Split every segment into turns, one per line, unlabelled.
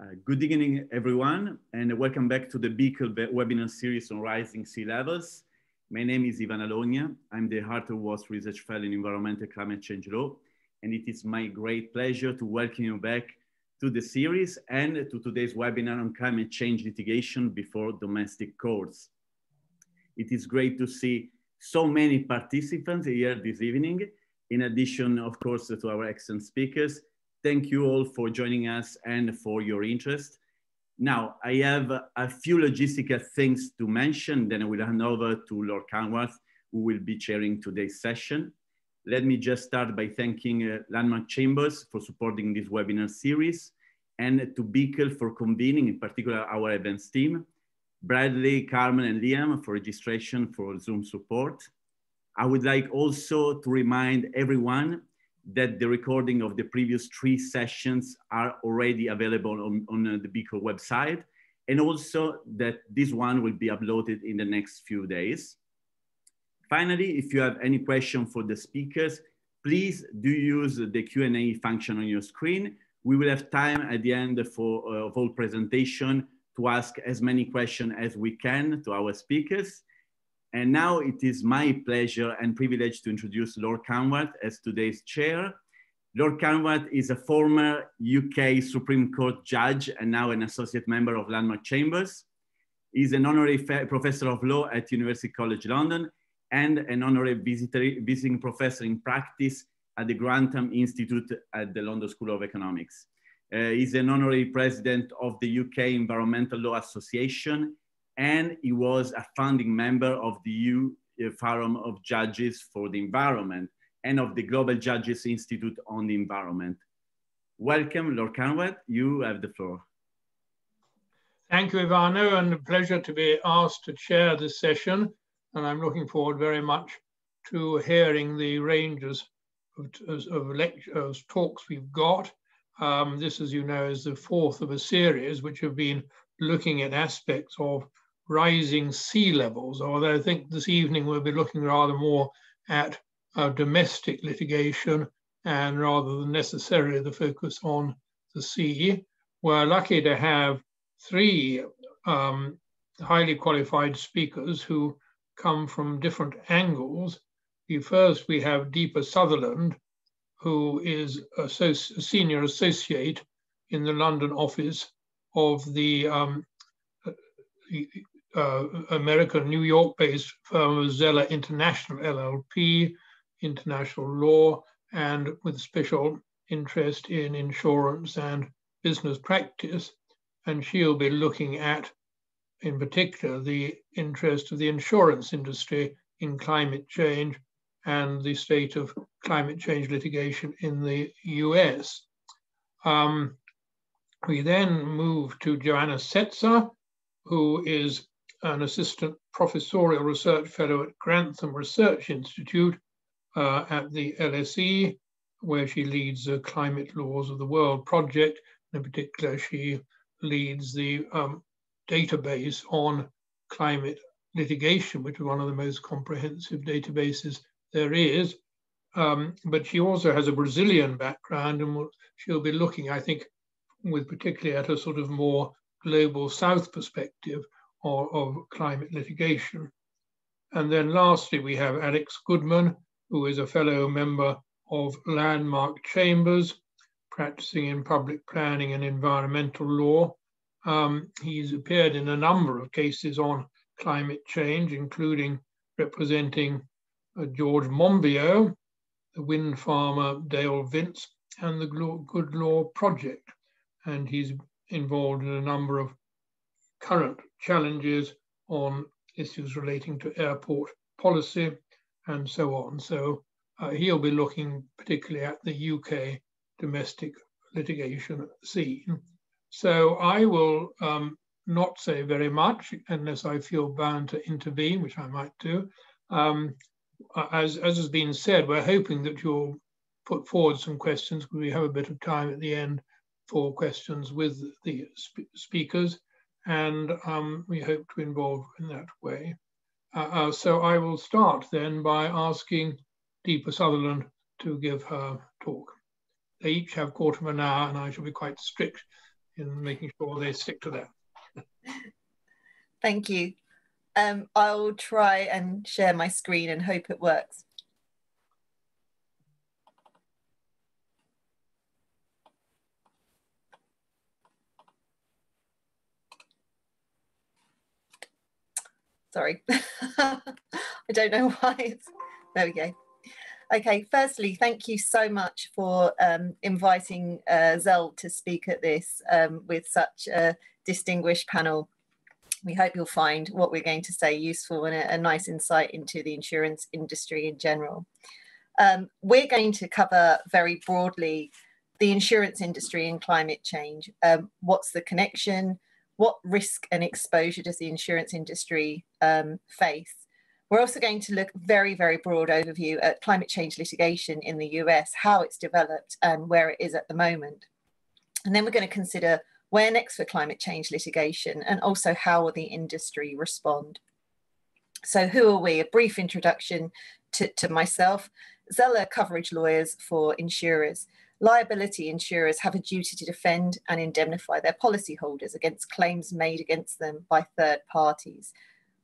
Uh, good evening, everyone, and welcome back to the BIICL webinar series on rising sea levels. My name is Ivano Alogna. I'm the Arthur Watts Research Fellow in Environmental Climate Change Law, and it is my great pleasure to welcome you back to the series and to today's webinar on climate change litigation before domestic courts. It is great to see so many participants here this evening, in addition, of course, to our excellent speakers. Thank you all for joining us and for your interest. Now, I have a few logistical things to mention, then I will hand over to Lord Carnwath, who will be chairing today's session. Let me just start by thanking uh, Landmark Chambers for supporting this webinar series and to BIICL for convening, in particular, our events team, Bradley, Carmen, and Liam for registration for Zoom support. I would like also to remind everyone that the recording of the previous three sessions are already available on, on uh, the BIICL website, and also that this one will be uploaded in the next few days. Finally, if you have any question for the speakers, please do use the Q&A function on your screen. We will have time at the end for uh, of all presentation to ask as many questions as we can to our speakers. And now it is my pleasure and privilege to introduce Lord Carnwath as today's chair. Lord Carnwath is a former UK Supreme Court judge and now an associate member of Landmark Chambers. He's an honorary professor of law at University College London and an honorary visiting professor in practice at the Grantham Institute at the London School of Economics. Uh, he's an honorary president of the UK Environmental Law Association and he was a founding member of the EU uh, Forum of Judges for the Environment and of the Global Judges Institute on the Environment. Welcome, Lord Carnwath. You have the floor.
Thank you, Ivano, and a pleasure to be asked to chair this session. And I'm looking forward very much to hearing the ranges of, of, lectures, talks we've got. Um, this, as you know, is the fourth of a series which have been looking at aspects of rising sea levels, although I think this evening we'll be looking rather more at uh, domestic litigation and rather than necessarily the focus on the sea. We're lucky to have three um, highly qualified speakers who come from different angles. The first, we have Deepa Sutherland, who is a, senior associate in the London office of the um, uh, American, New York-based firm of Zeller International LLP, international law, and with special interest in insurance and business practice. And she'll be looking at, in particular, the interest of the insurance industry in climate change and the state of climate change litigation in the US. Um, we then move to Joana Setzer, who is an assistant professorial research fellow at Grantham Research Institute uh, at the LSE, where she leads the Climate Laws of the World project. In particular, she leads the um, database on climate litigation, which is one of the most comprehensive databases there is. Um, but she also has a Brazilian background, and she'll be looking, I think, with particularly at a sort of more global South perspective or of climate litigation. And then lastly, we have Alex Goodman, who is a fellow member of Landmark Chambers, practicing in public planning and environmental law. Um, he's appeared in a number of cases on climate change, including representing uh, George Monbiot, the wind farmer Dale Vince, and the Good Law Project. And he's involved in a number of current challenges on issues relating to airport policy and so on. So uh, he'll be looking particularly at the UK domestic litigation scene. So I will um, not say very much unless I feel bound to intervene, which I might do. Um, as, as has been said, we're hoping that you'll put forward some questions because we have a bit of time at the end for questions with the sp speakers and um, we hope to involve in that way. Uh, uh, so I will start then by asking Deepa Sutherland to give her talk. They each have a quarter of an hour and I shall be quite strict in making sure they stick to that.
Thank you. Um, I'll try and share my screen and hope it works. Sorry, I don't know why. It's, there we go. Okay, firstly, thank you so much for um, inviting uh, Zelle to speak at this um, with such a distinguished panel. We hope you'll find what we're going to say useful and a, a nice insight into the insurance industry in general. Um, we're going to cover very broadly the insurance industry and climate change. Um, what's the connection? What risk and exposure does the insurance industry um, face? We're also going to look very, very broad overview at climate change litigation in the US, how it's developed and where it is at the moment. And then we're going to consider where next for climate change litigation and also how will the industry respond. So who are we? A brief introduction to, to myself. Zeller coverage lawyers for insurers. Liability insurers have a duty to defend and indemnify their policyholders against claims made against them by third parties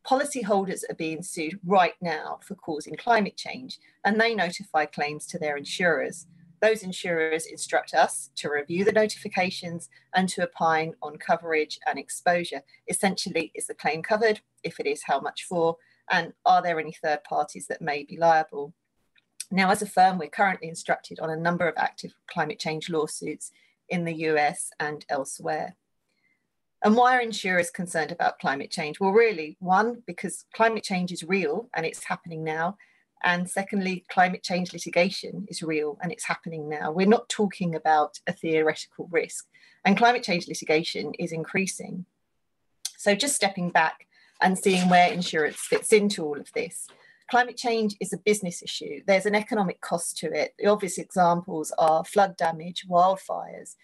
policyholders are being sued right now for causing climate change, and they notify claims to their insurers. Those insurers instruct us to review the notifications and to opine on coverage and exposure. Essentially, is the claim covered? If it is, how much for? And are there any third parties that may be liable? Now, as a firm, we're currently instructed on a number of active climate change lawsuits in the US and elsewhere. And why are insurers concerned about climate change? Well, really, one, because climate change is real and it's happening now. And secondly, climate change litigation is real and it's happening now. We're not talking about a theoretical risk, and climate change litigation is increasing. So, just stepping back and seeing where insurance fits into all of this. Climate change is a business issue. There's an economic cost to it. The obvious examples are flood damage, wildfires,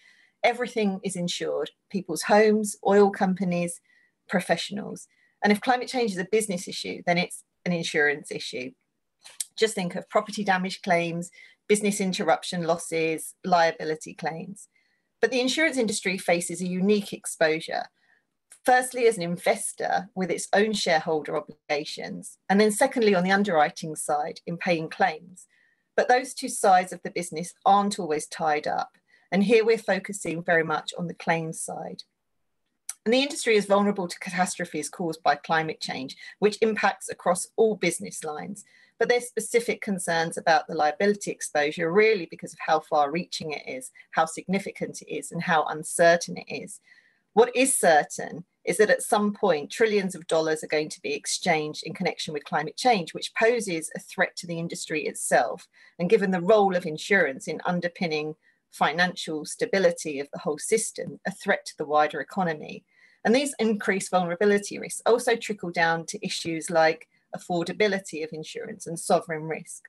everything is insured people's homes, oil companies, professionals. And if climate change is a business issue, then it's an insurance issue. Just think of property damage claims, business interruption losses, liability claims. But the insurance industry faces a unique exposure. Firstly, as an investor with its own shareholder obligations, and then secondly, on the underwriting side in paying claims. But those two sides of the business aren't always tied up. And here we're focusing very much on the claims side. And the industry is vulnerable to catastrophes caused by climate change, which impacts across all business lines. But there's specific concerns about the liability exposure, really because of how far reaching it is, how significant it is, and how uncertain it is. What is certain is that at some point, trillions of dollars are going to be exchanged in connection with climate change, which poses a threat to the industry itself. And given the role of insurance in underpinning financial stability of the whole system, a threat to the wider economy. And these increased vulnerability risks also trickle down to issues like affordability of insurance and sovereign risk.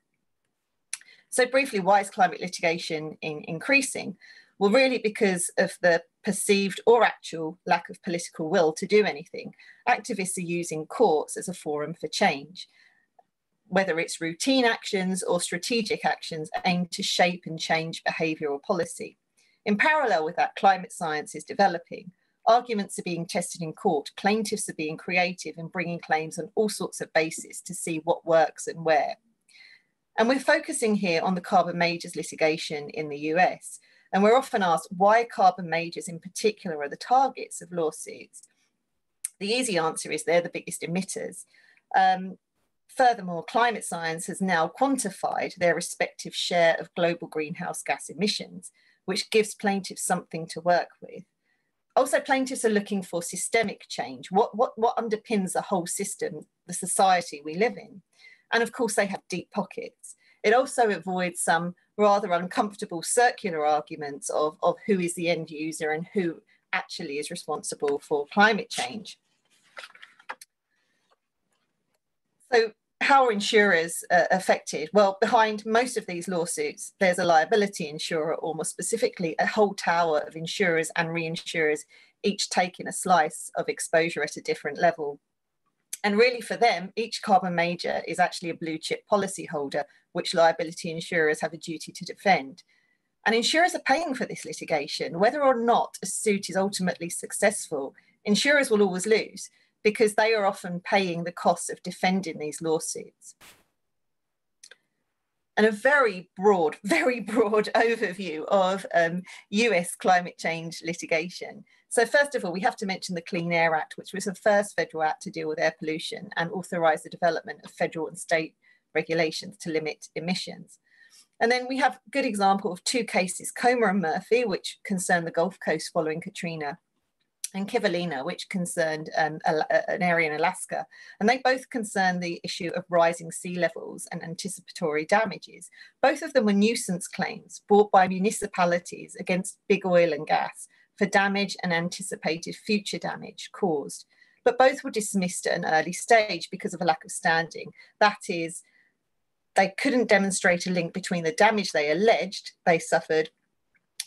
So briefly, why is climate litigation in increasing? Well, really because of the perceived or actual lack of political will to do anything. Activists are using courts as a forum for change whether it's routine actions or strategic actions aimed to shape and change behaviour or policy. In parallel with that, climate science is developing. Arguments are being tested in court. Plaintiffs are being creative and bringing claims on all sorts of bases to see what works and where. And we're focusing here on the carbon majors litigation in the US. And we're often asked why carbon majors in particular are the targets of lawsuits. The easy answer is they're the biggest emitters. Um, Furthermore, climate science has now quantified their respective share of global greenhouse gas emissions, which gives plaintiffs something to work with. Also, plaintiffs are looking for systemic change. What, what, what underpins the whole system, the society we live in? And of course, they have deep pockets. It also avoids some rather uncomfortable circular arguments of, of who is the end user and who actually is responsible for climate change. So how are insurers uh, affected? Well, behind most of these lawsuits, there's a liability insurer, or more specifically, a whole tower of insurers and reinsurers, each taking a slice of exposure at a different level. And really, for them, each carbon major is actually a blue chip policyholder, which liability insurers have a duty to defend. And insurers are paying for this litigation. Whether or not a suit is ultimately successful, insurers will always lose because they are often paying the cost of defending these lawsuits. And a very broad, very broad overview of um, US climate change litigation. So first of all, we have to mention the Clean Air Act, which was the first federal act to deal with air pollution and authorise the development of federal and state regulations to limit emissions. And then we have good example of two cases, Comer and Murphy, which concern the Gulf Coast following Katrina, and Kivalina, which concerned um, a, an area in Alaska. And they both concern the issue of rising sea levels and anticipatory damages. Both of them were nuisance claims brought by municipalities against big oil and gas for damage and anticipated future damage caused. But both were dismissed at an early stage because of a lack of standing. That is, they couldn't demonstrate a link between the damage they alleged they suffered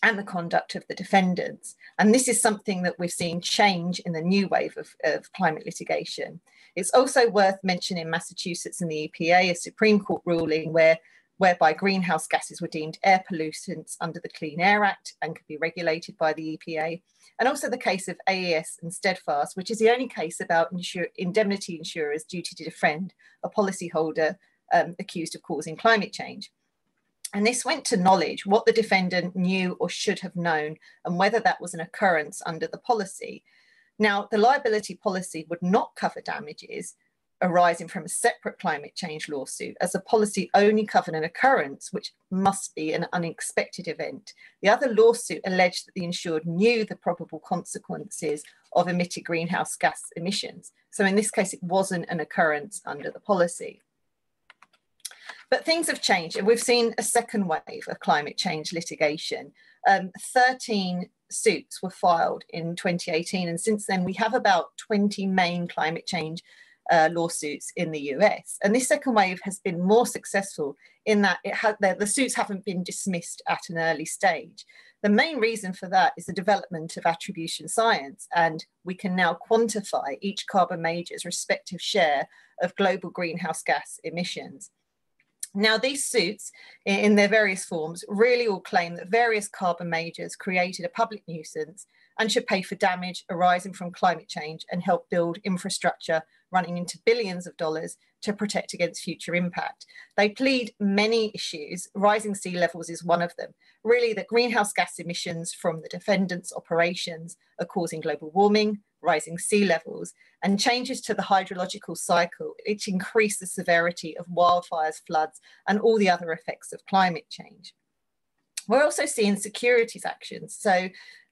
and the conduct of the defendants. And this is something that we've seen change in the new wave of, of, climate litigation. It's also worth mentioning Massachusetts and the EPA, a Supreme Court ruling where whereby greenhouse gases were deemed air pollutants under the Clean Air Act and could be regulated by the EPA. And also the case of AES and Steadfast, which is the only case about insur indemnity insurers' duty to defend a policyholder um, accused of causing climate change. And this went to knowledge, what the defendant knew or should have known, and whether that was an occurrence under the policy. Now, the liability policy would not cover damages arising from a separate climate change lawsuit, as the policy only covered an occurrence, which must be an unexpected event. The other lawsuit alleged that the insured knew the probable consequences of emitted greenhouse gas emissions. So in this case, it wasn't an occurrence under the policy. But things have changed, and we've seen a second wave of climate change litigation. Um, 13 suits were filed in 2018, and since then we have about 20 main climate change uh, lawsuits in the US. And this second wave has been more successful in that it the, the suits haven't been dismissed at an early stage. The main reason for that is the development of attribution science, and we can now quantify each carbon major's respective share of global greenhouse gas emissions. Now, these suits, in their various forms, really all claim that various carbon majors created a public nuisance and should pay for damage arising from climate change and help build infrastructure running into billions of dollars to protect against future impact. They plead many issues. Rising sea levels is one of them. Really, that greenhouse gas emissions from the defendants' operations are causing global warming, rising sea levels, and changes to the hydrological cycle, which increase the severity of wildfires, floods, and all the other effects of climate change. We're also seeing securities actions. So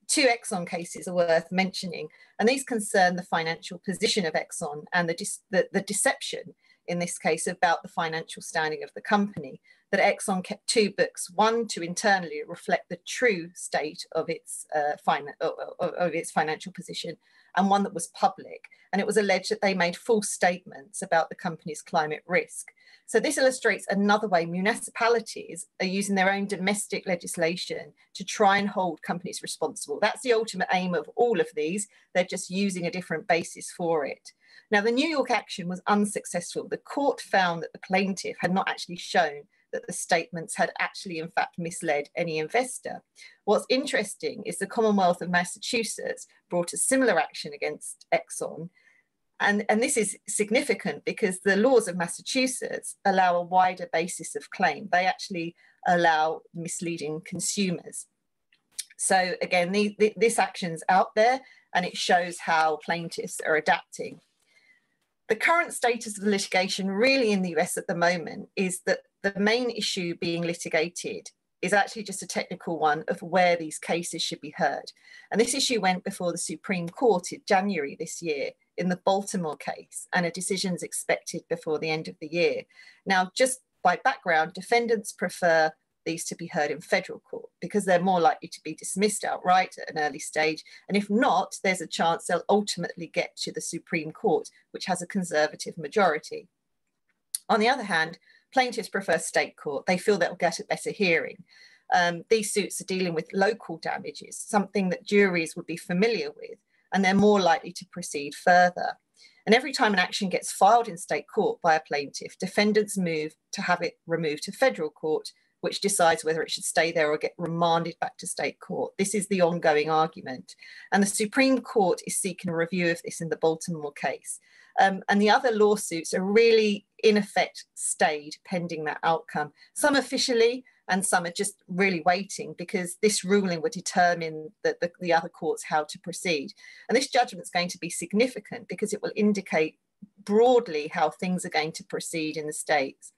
two Exxon cases are worth mentioning, and these concern the financial position of Exxon and the, the, the, deception in this case about the financial standing of the company. That Exxon kept two books, one to internally reflect the true state of its, uh, of, of its financial position, and one that was public. And it was alleged that they made false statements about the company's climate risk. So this illustrates another way municipalities are using their own domestic legislation to try and hold companies responsible. That's the ultimate aim of all of these. They're just using a different basis for it. Now, the New York action was unsuccessful. The court found that the plaintiff had not actually shown that the statements had actually, in fact, misled any investor. What's interesting is the Commonwealth of Massachusetts brought a similar action against Exxon and, and this is significant because the laws of Massachusetts allow a wider basis of claim. They actually allow misleading consumers. So again, the, the, this action's out there and it shows how plaintiffs are adapting. The current status of the litigation really in the US at the moment is that the main issue being litigated is actually just a technical one of where these cases should be heard. And this issue went before the Supreme Court in January this year in the Baltimore case, and a decision is expected before the end of the year. Now, just by background, defendants prefer these to be heard in federal court because they're more likely to be dismissed outright at an early stage. And if not, there's a chance they'll ultimately get to the Supreme Court, which has a conservative majority. On the other hand, plaintiffs prefer state court. They feel they'll get a better hearing. Um, these suits are dealing with local damages, something that juries would be familiar with and they're more likely to proceed further. And every time an action gets filed in state court by a plaintiff, defendants move to have it removed to federal court, which decides whether it should stay there or get remanded back to state court. This is the ongoing argument. And the Supreme Court is seeking a review of this in the Baltimore case. Um, and the other lawsuits are really, in effect, stayed pending that outcome. Some officially, and some are just really waiting because this ruling would determine the, the, the other courts how to proceed. And this judgment is going to be significant because it will indicate broadly how things are going to proceed in the states.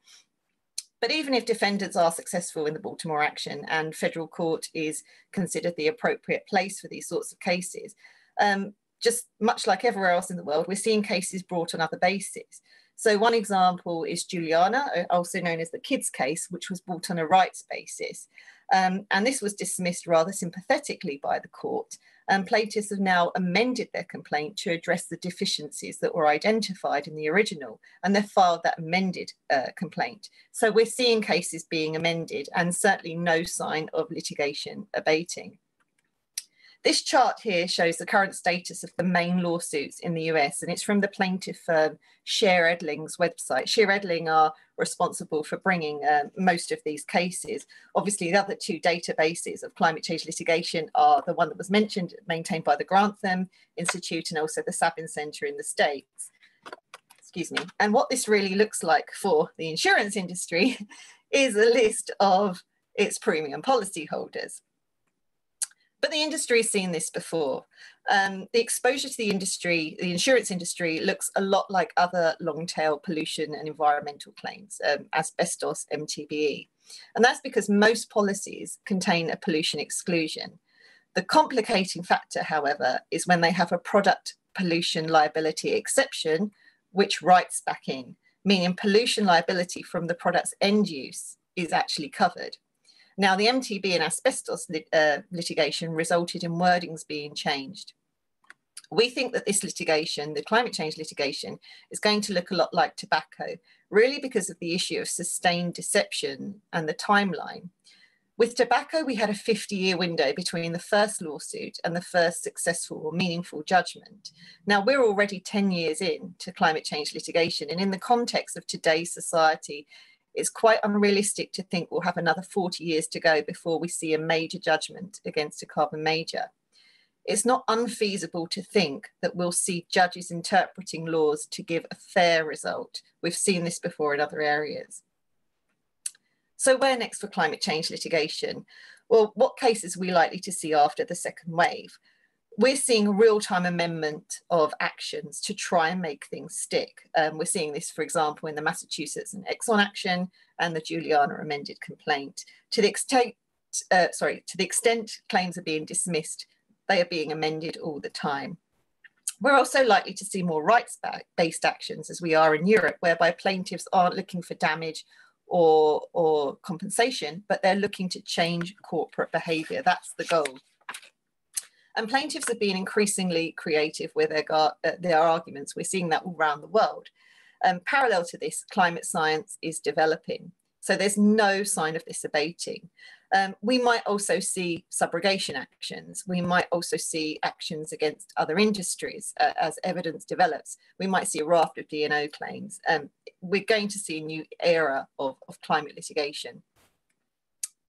But even if defendants are successful in the Baltimore action and federal court is considered the appropriate place for these sorts of cases, um, just much like everywhere else in the world, we're seeing cases brought on other bases. So one example is Juliana, uh, also known as the kids case, which was brought on a rights basis. Um, and this was dismissed rather sympathetically by the court and plaintiffs have now amended their complaint to address the deficiencies that were identified in the original, and they've filed that amended uh, complaint. So we're seeing cases being amended and certainly no sign of litigation abating. This chart here shows the current status of the main lawsuits in the US, and it's from the plaintiff firm Sher Edling's website. Sher Edling are responsible for bringing uh, most of these cases. Obviously, the other two databases of climate change litigation are the one that was mentioned, maintained by the Grantham Institute, and also the Sabin Center in the States. Excuse me. And what this really looks like for the insurance industry is a list of its premium policyholders. But the industry has seen this before. Um, the exposure to the industry, the insurance industry, looks a lot like other long tail pollution and environmental claims, um, asbestos, MTBE. And that's because most policies contain a pollution exclusion. The complicating factor, however, is when they have a product pollution liability exception, which writes back in, meaning pollution liability from the product's end use is actually covered. Now, the MTBE and asbestos lit, uh, litigation resulted in wordings being changed. We think that this litigation, the climate change litigation, is going to look a lot like tobacco, really because of the issue of sustained deception and the timeline. With tobacco, we had a 50 year window between the first lawsuit and the first successful or meaningful judgment. Now, we're already 10 years in to climate change litigation, and in the context of today's society, it's quite unrealistic to think we'll have another 40 years to go before we see a major judgment against a carbon major. It's not unfeasible to think that we'll see judges interpreting laws to give a fair result. We've seen this before in other areas. So where next for climate change litigation? Well, what cases are we likely to see after the second wave? We're seeing real-time amendment of actions to try and make things stick. Um, we're seeing this, for example, in the Massachusetts and Exxon action and the Juliana amended complaint. To the extent, uh, sorry, to the extent claims are being dismissed, they are being amended all the time. We're also likely to see more rights-based actions as we are in Europe, whereby plaintiffs aren't looking for damage or, or compensation, but they're looking to change corporate behavior. That's the goal. And plaintiffs have been increasingly creative with their, uh, their arguments. We're seeing that all around the world. Um, parallel to this, climate science is developing. So there's no sign of this abating. Um, we might also see subrogation actions. We might also see actions against other industries uh, as evidence develops. We might see a raft of D&O claims. Um, we're going to see a new era of, of climate litigation.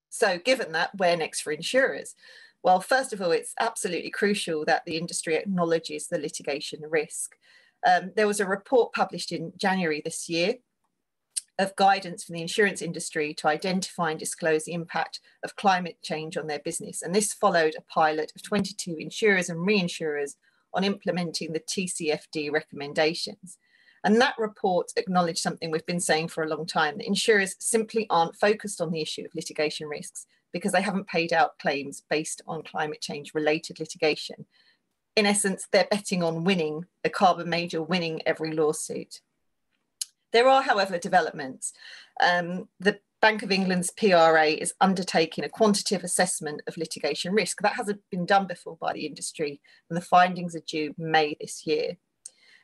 So given that, where next for insurers? Well, first of all, it's absolutely crucial that the industry acknowledges the litigation risk. Um, there was a report published in January this year of guidance from the insurance industry to identify and disclose the impact of climate change on their business. And this followed a pilot of 22 insurers and reinsurers on implementing the TCFD recommendations. And that report acknowledged something we've been saying for a long time that insurers simply aren't focused on the issue of litigation risks because they haven't paid out claims based on climate change related litigation. In essence, they're betting on winning, the carbon major winning every lawsuit. There are, however, developments. Um, the Bank of England's PRA is undertaking a quantitative assessment of litigation risk. That hasn't been done before by the industry, and the findings are due May this year.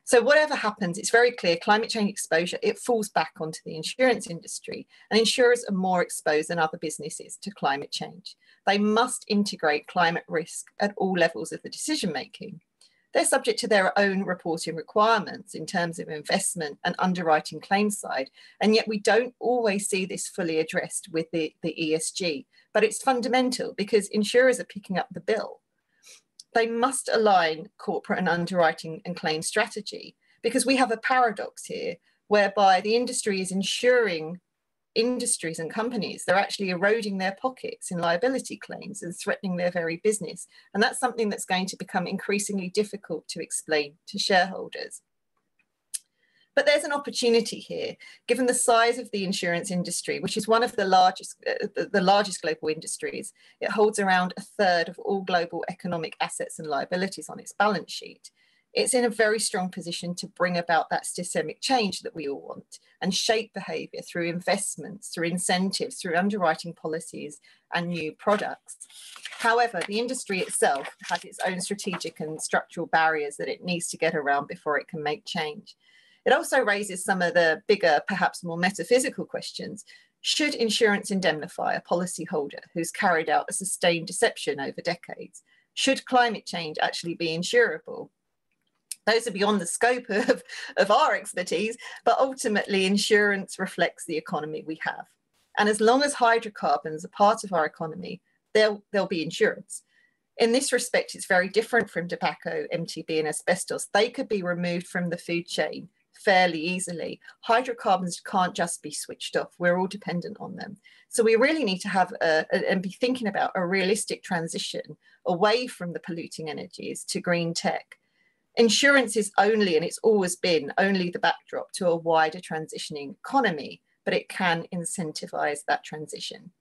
So whatever happens, it's very clear climate change exposure, it falls back onto the insurance industry and insurers are more exposed than other businesses to climate change. They must integrate climate risk at all levels of the decision making. they're subject to their own reporting requirements in terms of investment and underwriting claim side. And yet we don't always see this fully addressed with the, the ESG, but it's fundamental because insurers are picking up the bill. They must align corporate and underwriting and claim strategy because we have a paradox here whereby the industry is insuring industries and companies, they're actually eroding their pockets in liability claims and threatening their very business. And that's something that's going to become increasingly difficult to explain to shareholders. But there's an opportunity here, given the size of the insurance industry, which is one of the largest, uh, the largest global industries. It holds around a third of all global economic assets and liabilities on its balance sheet it's in a very strong position to bring about that systemic change that we all want and shape behaviour through investments, through incentives, through underwriting policies and new products. However, the industry itself has its own strategic and structural barriers that it needs to get around before it can make change. It also raises some of the bigger, perhaps more metaphysical questions. Should insurance indemnify a policyholder who's carried out a sustained deception over decades? Should climate change actually be insurable? those are beyond the scope of, of our expertise, but ultimately insurance reflects the economy we have. And as long as hydrocarbons are part of our economy, there'll, there'll be insurance. In this respect, it's very different from tobacco, MTBE, and asbestos. They could be removed from the food chain fairly easily. Hydrocarbons can't just be switched off. We're all dependent on them. So we really need to have a, a, and be thinking about a realistic transition away from the polluting energies to green tech Insurance is only, and it's always been, only the backdrop to a wider transitioning economy, but it can incentivize that transition.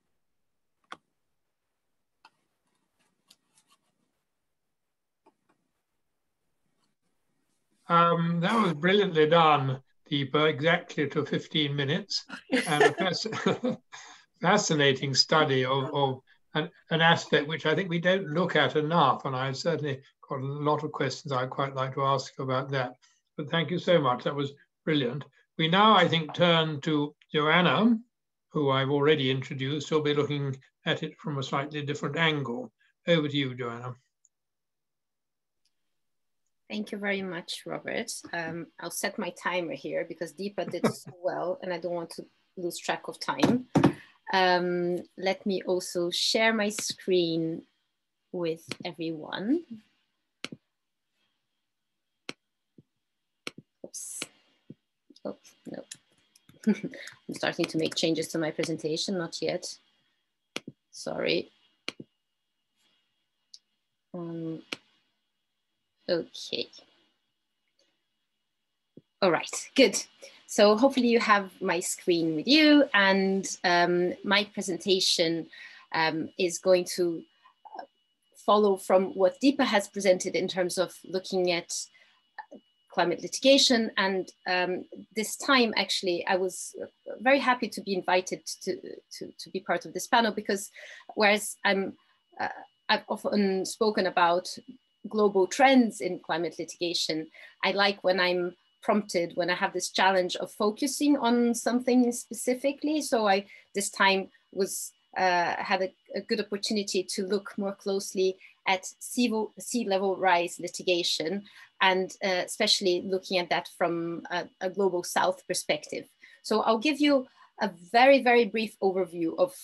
Um, that was brilliantly done, Deepa, exactly to 15 minutes. And a fascinating study of, of an, an, aspect which I think we don't look at enough. And I certainly got a lot of questions I'd quite like to ask about that. But thank you so much. That was brilliant. We now, I think, turn to Joana, who I've already introduced. She'll be looking at it from a slightly different angle. Over to you, Joana.
Thank you very much, Robert. Um, I'll set my timer here because Deepa did so well and I don't want to lose track of time. Um, let me also share my screen with everyone. Oops. Oh, no. I'm starting to make changes to my presentation, not yet. Sorry. Um, okay. All right, good. So hopefully you have my screen with you and um, my presentation um, is going to follow from what Deepa has presented in terms of looking at climate litigation. And um, this time, actually, I was very happy to be invited to, to, to be part of this panel because whereas I'm, uh, I've often spoken about global trends in climate litigation, I like when I'm prompted, when I have this challenge of focusing on something specifically. So I, this time was, uh, had a, a good opportunity to look more closely at sea, sea level rise litigation and uh, especially looking at that from a, a, global south perspective. So I'll give you a very, very brief overview of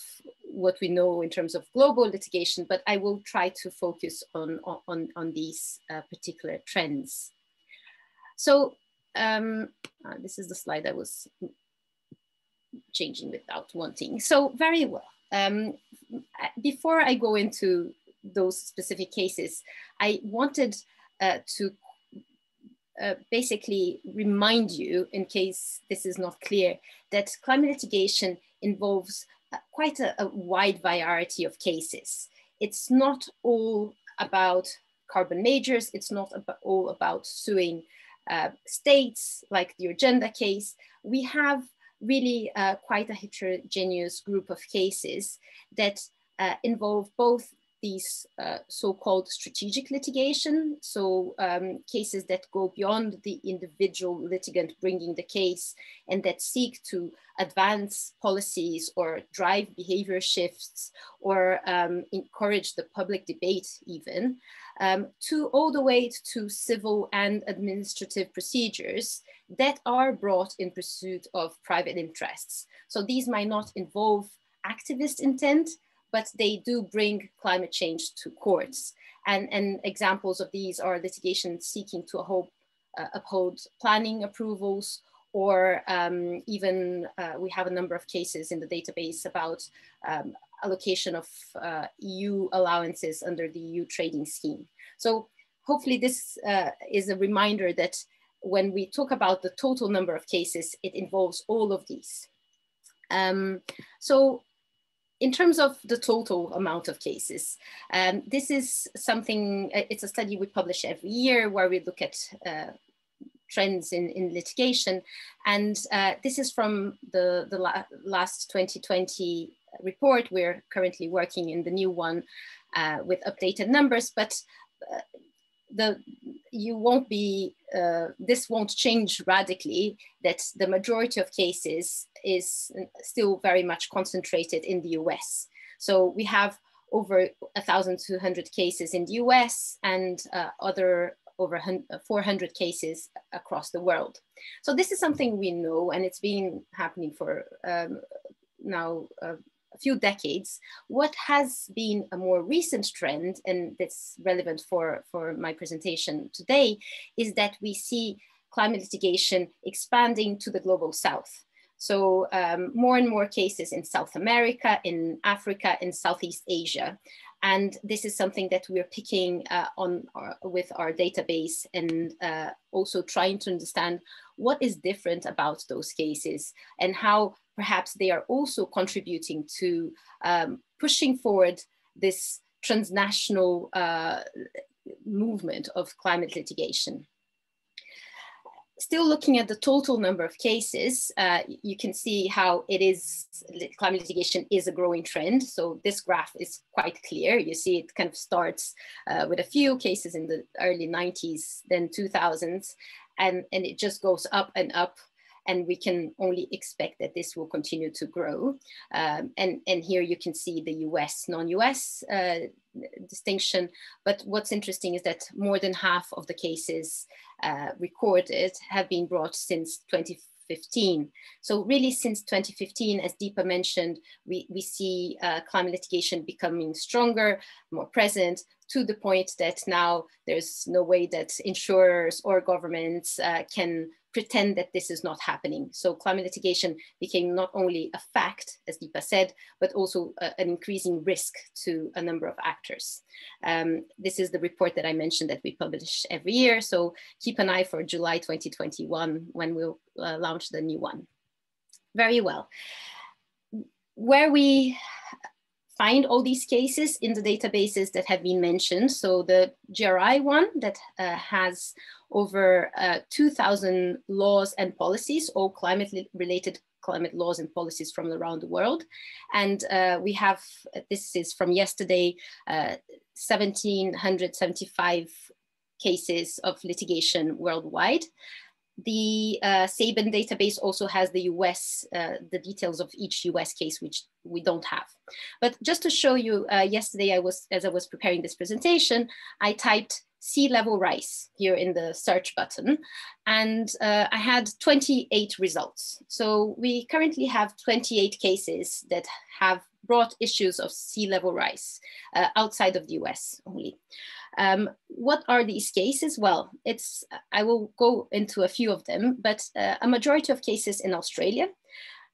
what we know in terms of global litigation, but I will try to focus on, on, on these uh, particular trends. So um, uh, this is the slide I was changing without wanting. So very well. Um, before I go into those specific cases, I wanted uh, to uh, basically remind you, in case this is not clear, that climate litigation involves uh, quite a, a, wide variety of cases. It's not all about carbon majors, it's not about, all about suing uh, states like the Urgenda case. We have really uh, quite a heterogeneous group of cases that uh, involve both these uh, so-called strategic litigation, so um, cases that go beyond the individual litigant bringing the case and that seek to advance policies or drive behavior shifts or um, encourage the public debate even. um, to all the way to civil and administrative procedures that are brought in pursuit of private interests. So these might not involve activist intent, but they do bring climate change to courts. And, and examples of these are litigation seeking to uphold, uh, uphold planning approvals, or um, even uh, we have a number of cases in the database about um, allocation of uh, EU allowances under the EU trading scheme. So hopefully this uh, is a reminder that when we talk about the total number of cases, it involves all of these. Um, so in terms of the total amount of cases, um, this is something, uh, it's a study we publish every year where we look at uh, trends in, in litigation. And uh, this is from the, the la last 2020 report. We're currently working in the new one uh, with updated numbers, but uh, the you won't be uh, this won't change radically that the majority of cases is still very much concentrated in the US. So we have over 1,200 cases in the US and uh, other over 400 cases across the world. So this is something we know and it's been happening for um, now uh, a few decades. What has been a more recent trend, and that's relevant for, for my presentation today, is that we see climate litigation expanding to the global south. So um, more and more cases in South America, in Africa, in Southeast Asia. And this is something that we're picking uh, on our, with our database and uh, also trying to understand what is different about those cases and how perhaps they are also contributing to um, pushing forward this transnational uh, movement of climate litigation. Still looking at the total number of cases, uh, you can see how it is, climate litigation is a growing trend. So this graph is quite clear. You see it kind of starts uh, with a few cases in the early 90s, then 2000s, and, and it just goes up and up and we can only expect that this will continue to grow. Um, and, and here you can see the US, non-US uh, distinction. But what's interesting is that more than half of the cases uh, recorded have been brought since 2015. So really since 2015, as Deepa mentioned, we, we see uh, climate litigation becoming stronger, more present, to the point that now there's no way that insurers or governments uh, can pretend that this is not happening. So climate litigation became not only a fact, as Deepa said, but also a, an increasing risk to a number of actors. Um, this is the report that I mentioned that we publish every year. So keep an eye for July 2021 when we'll uh, launch the new one. Very well. Where we find all these cases in the databases that have been mentioned. So the GRI one that uh, has over uh, 2,000 laws and policies, all climate related climate laws and policies from around the world. And uh, we have, this is from yesterday, 1,775 uh, cases of litigation worldwide. The uh, Sabin database also has the US, uh, the details of each US case, which we don't have. But just to show you, uh, yesterday I was, as I was preparing this presentation, I typed sea level rise here in the search button. And uh, I had 28 results. So we currently have 28 cases that have brought issues of sea level rise uh, outside of the US only. Um, what are these cases? Well, it's I will go into a few of them, but uh, a majority of cases in Australia,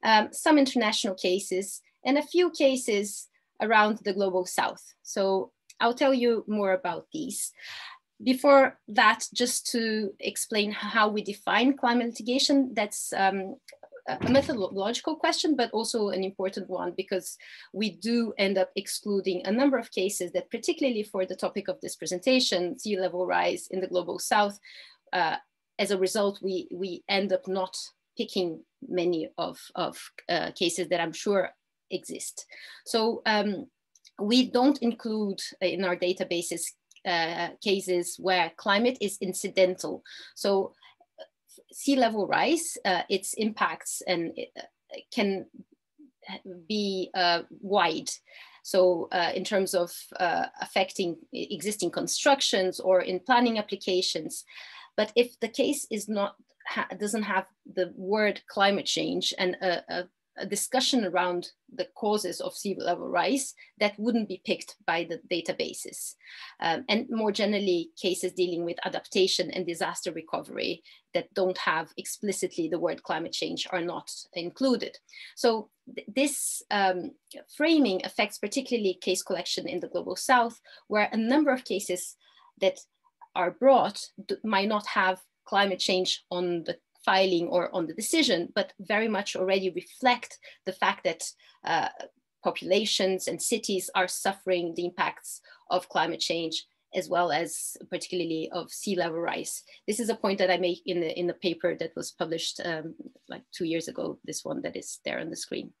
um, some international cases, and a few cases around the global south. So I'll tell you more about these before that, just to explain how we define climate litigation, that's um, a methodological question, but also an important one because we do end up excluding a number of cases that particularly for the topic of this presentation, sea level rise in the global south, uh, as a result, we, we end up not picking many of, of uh, cases that I'm sure exist. So um, we don't include in our databases uh, cases where climate is incidental. So sea level rise, uh, its impacts and it, uh, can be uh, wide. So uh, in terms of uh, affecting existing constructions or in planning applications. But if the case is not ha doesn't have the word climate change and a, a a discussion around the causes of sea level rise that wouldn't be picked by the databases. Um, and more generally, cases dealing with adaptation and disaster recovery that don't have explicitly the word climate change are not included. So th this um, framing affects particularly case collection in the global south, where a number of cases that are brought might not have climate change on the filing or on the decision, but very much already reflect the fact that uh, populations and cities are suffering the impacts of climate change as well as particularly of sea level rise. This is a point that I make in the, in the paper that was published um, like two years ago, this one that is there on the screen.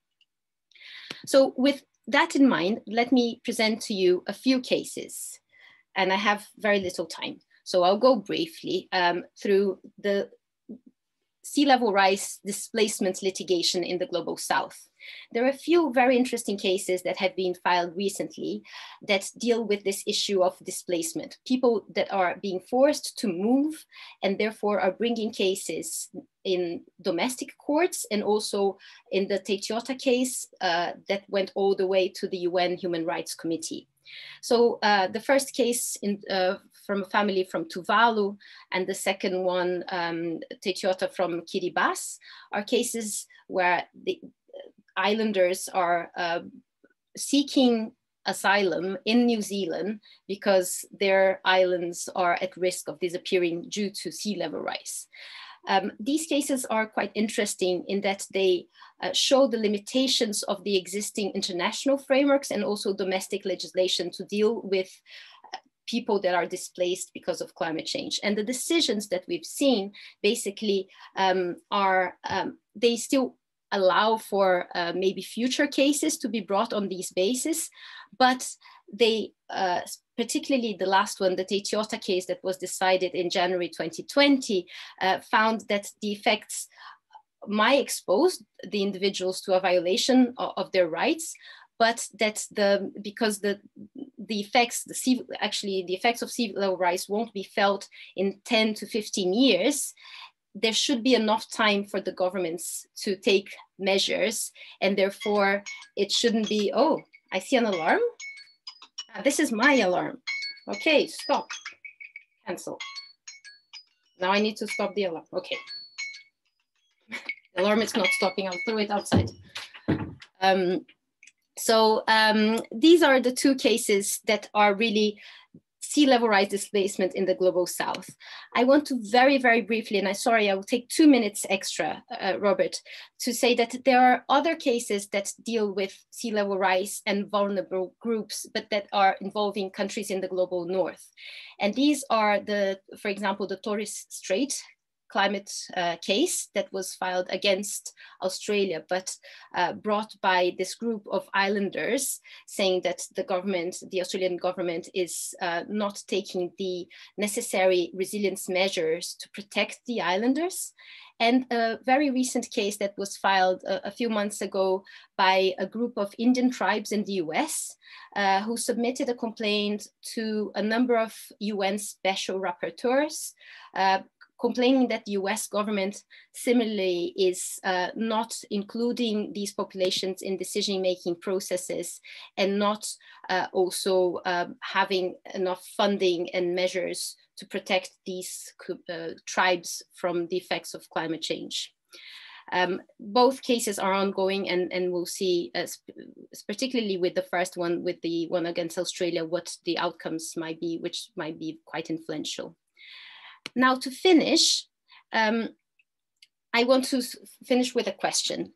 So with that in mind, let me present to you a few cases and I have very little time. So I'll go briefly um, through the sea level rise displacement litigation in the global south. There are a few very interesting cases that have been filed recently that deal with this issue of displacement. People that are being forced to move and therefore are bringing cases in domestic courts and also in the Teitiota case uh, that went all the way to the UN Human Rights Committee. So uh, the first case in, uh, from a family from Tuvalu, and the second one, um, from Kiribati, are cases where the islanders are uh, seeking asylum in New Zealand because their islands are at risk of disappearing due to sea level rise. Um, these cases are quite interesting in that they uh, show the limitations of the existing international frameworks and also domestic legislation to deal with people that are displaced because of climate change. And the decisions that we've seen basically um, are, um, they still allow for uh, maybe future cases to be brought on these bases, but they, uh, particularly the last one, the Teitiota case that was decided in January 2020, uh, found that the effects might expose the individuals to a violation of, of their rights, but that the because the the effects the sea, actually the effects of sea level rise won't be felt in 10 to 15 years. There should be enough time for the governments to take measures and therefore it shouldn't be oh i see an alarm? Uh, this is my alarm. Okay stop. Cancel. Now i need to stop the alarm. Okay. The alarm is not stopping. I'll throw it outside. Um, so um, these are the two cases that are really sea level rise displacement in the global south. I want to very, very briefly, and I'm sorry, I will take two minutes extra, uh, Robert, to say that there are other cases that deal with sea level rise and vulnerable groups, but that are involving countries in the global north. And these are the, for example, the Torres Strait climate uh, case that was filed against Australia, but uh, brought by this group of islanders saying that the government, the Australian government is uh, not taking the necessary resilience measures to protect the islanders. And a very recent case that was filed a, a few months ago by a group of Indian tribes in the US uh, who submitted a complaint to a number of UN special rapporteurs uh, complaining that the US government similarly is uh, not including these populations in decision-making processes and not uh, also uh, having enough funding and measures to protect these uh, tribes from the effects of climate change. Um, both cases are ongoing and, and we'll see, uh, particularly with the first one, with the one against Australia, what the outcomes might be, which might be quite influential. Now to finish, um, I want to finish with a question,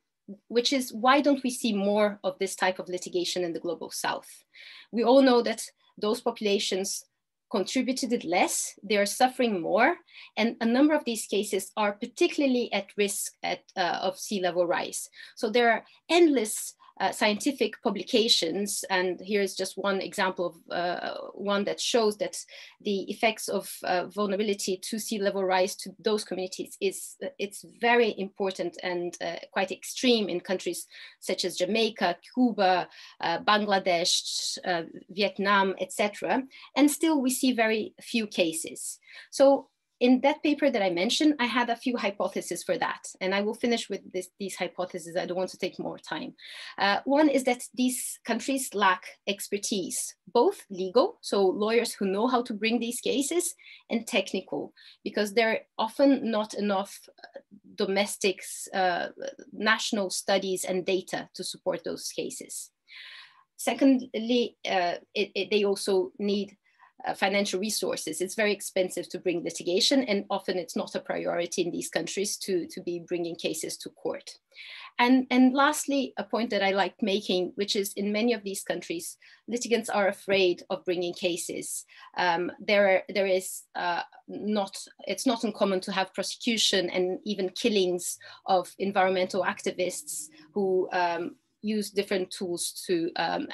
which is why don't we see more of this type of litigation in the global south? We all know that those populations contributed less, they are suffering more, and a number of these cases are particularly at risk at, uh, of sea level rise. So there are endless uh, scientific publications, and here's just one example of uh, one that shows that the effects of uh, vulnerability to sea level rise to those communities is it's very important and uh, quite extreme in countries such as Jamaica, Cuba, uh, Bangladesh, uh, Vietnam, etc. And still we see very few cases. So in that paper that I mentioned, I had a few hypotheses for that. And I will finish with this, these hypotheses. I don't want to take more time. Uh, one is that these countries lack expertise, both legal, so lawyers who know how to bring these cases, and technical, because there are often not enough uh, domestic uh, national studies and data to support those cases. Secondly, uh, it, it, they also need uh, financial resources. It's very expensive to bring litigation, and often it's not a priority in these countries to, to be bringing cases to court. And, and lastly, a point that I like making, which is in many of these countries, litigants are afraid of bringing cases. Um, there, are, there is uh, not, it's not uncommon to have prosecution and even killings of environmental activists who um, use different tools to um,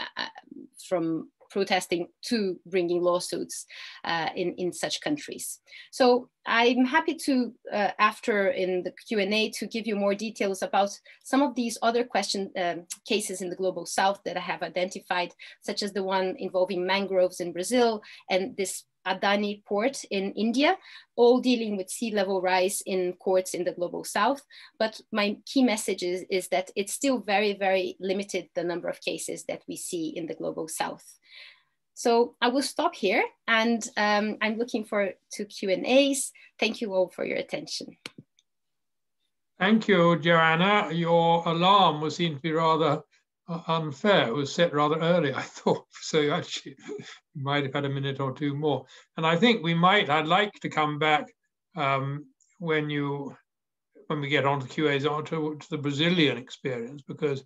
from protesting to bringing lawsuits uh, in, in such countries. So I'm happy to, uh, after in the Q&A, to give you more details about some of these other question um, cases in the Global South that I have identified, such as the one involving mangroves in Brazil and this Adani port in India, all dealing with sea level rise in courts in the global south. But my key message is, is that it's still very, very limited the number of cases that we see in the global south. So I will stop here and um, I'm looking forward to Q&As. Thank you all for your attention.
Thank you, Joana. Your alarm was seen to be rather unfair. It was set rather early, I thought. So actually, might have had a minute or two more. And I think we might, I'd like to come back um, when you, when we get on to QAs, on to, to the Brazilian experience, because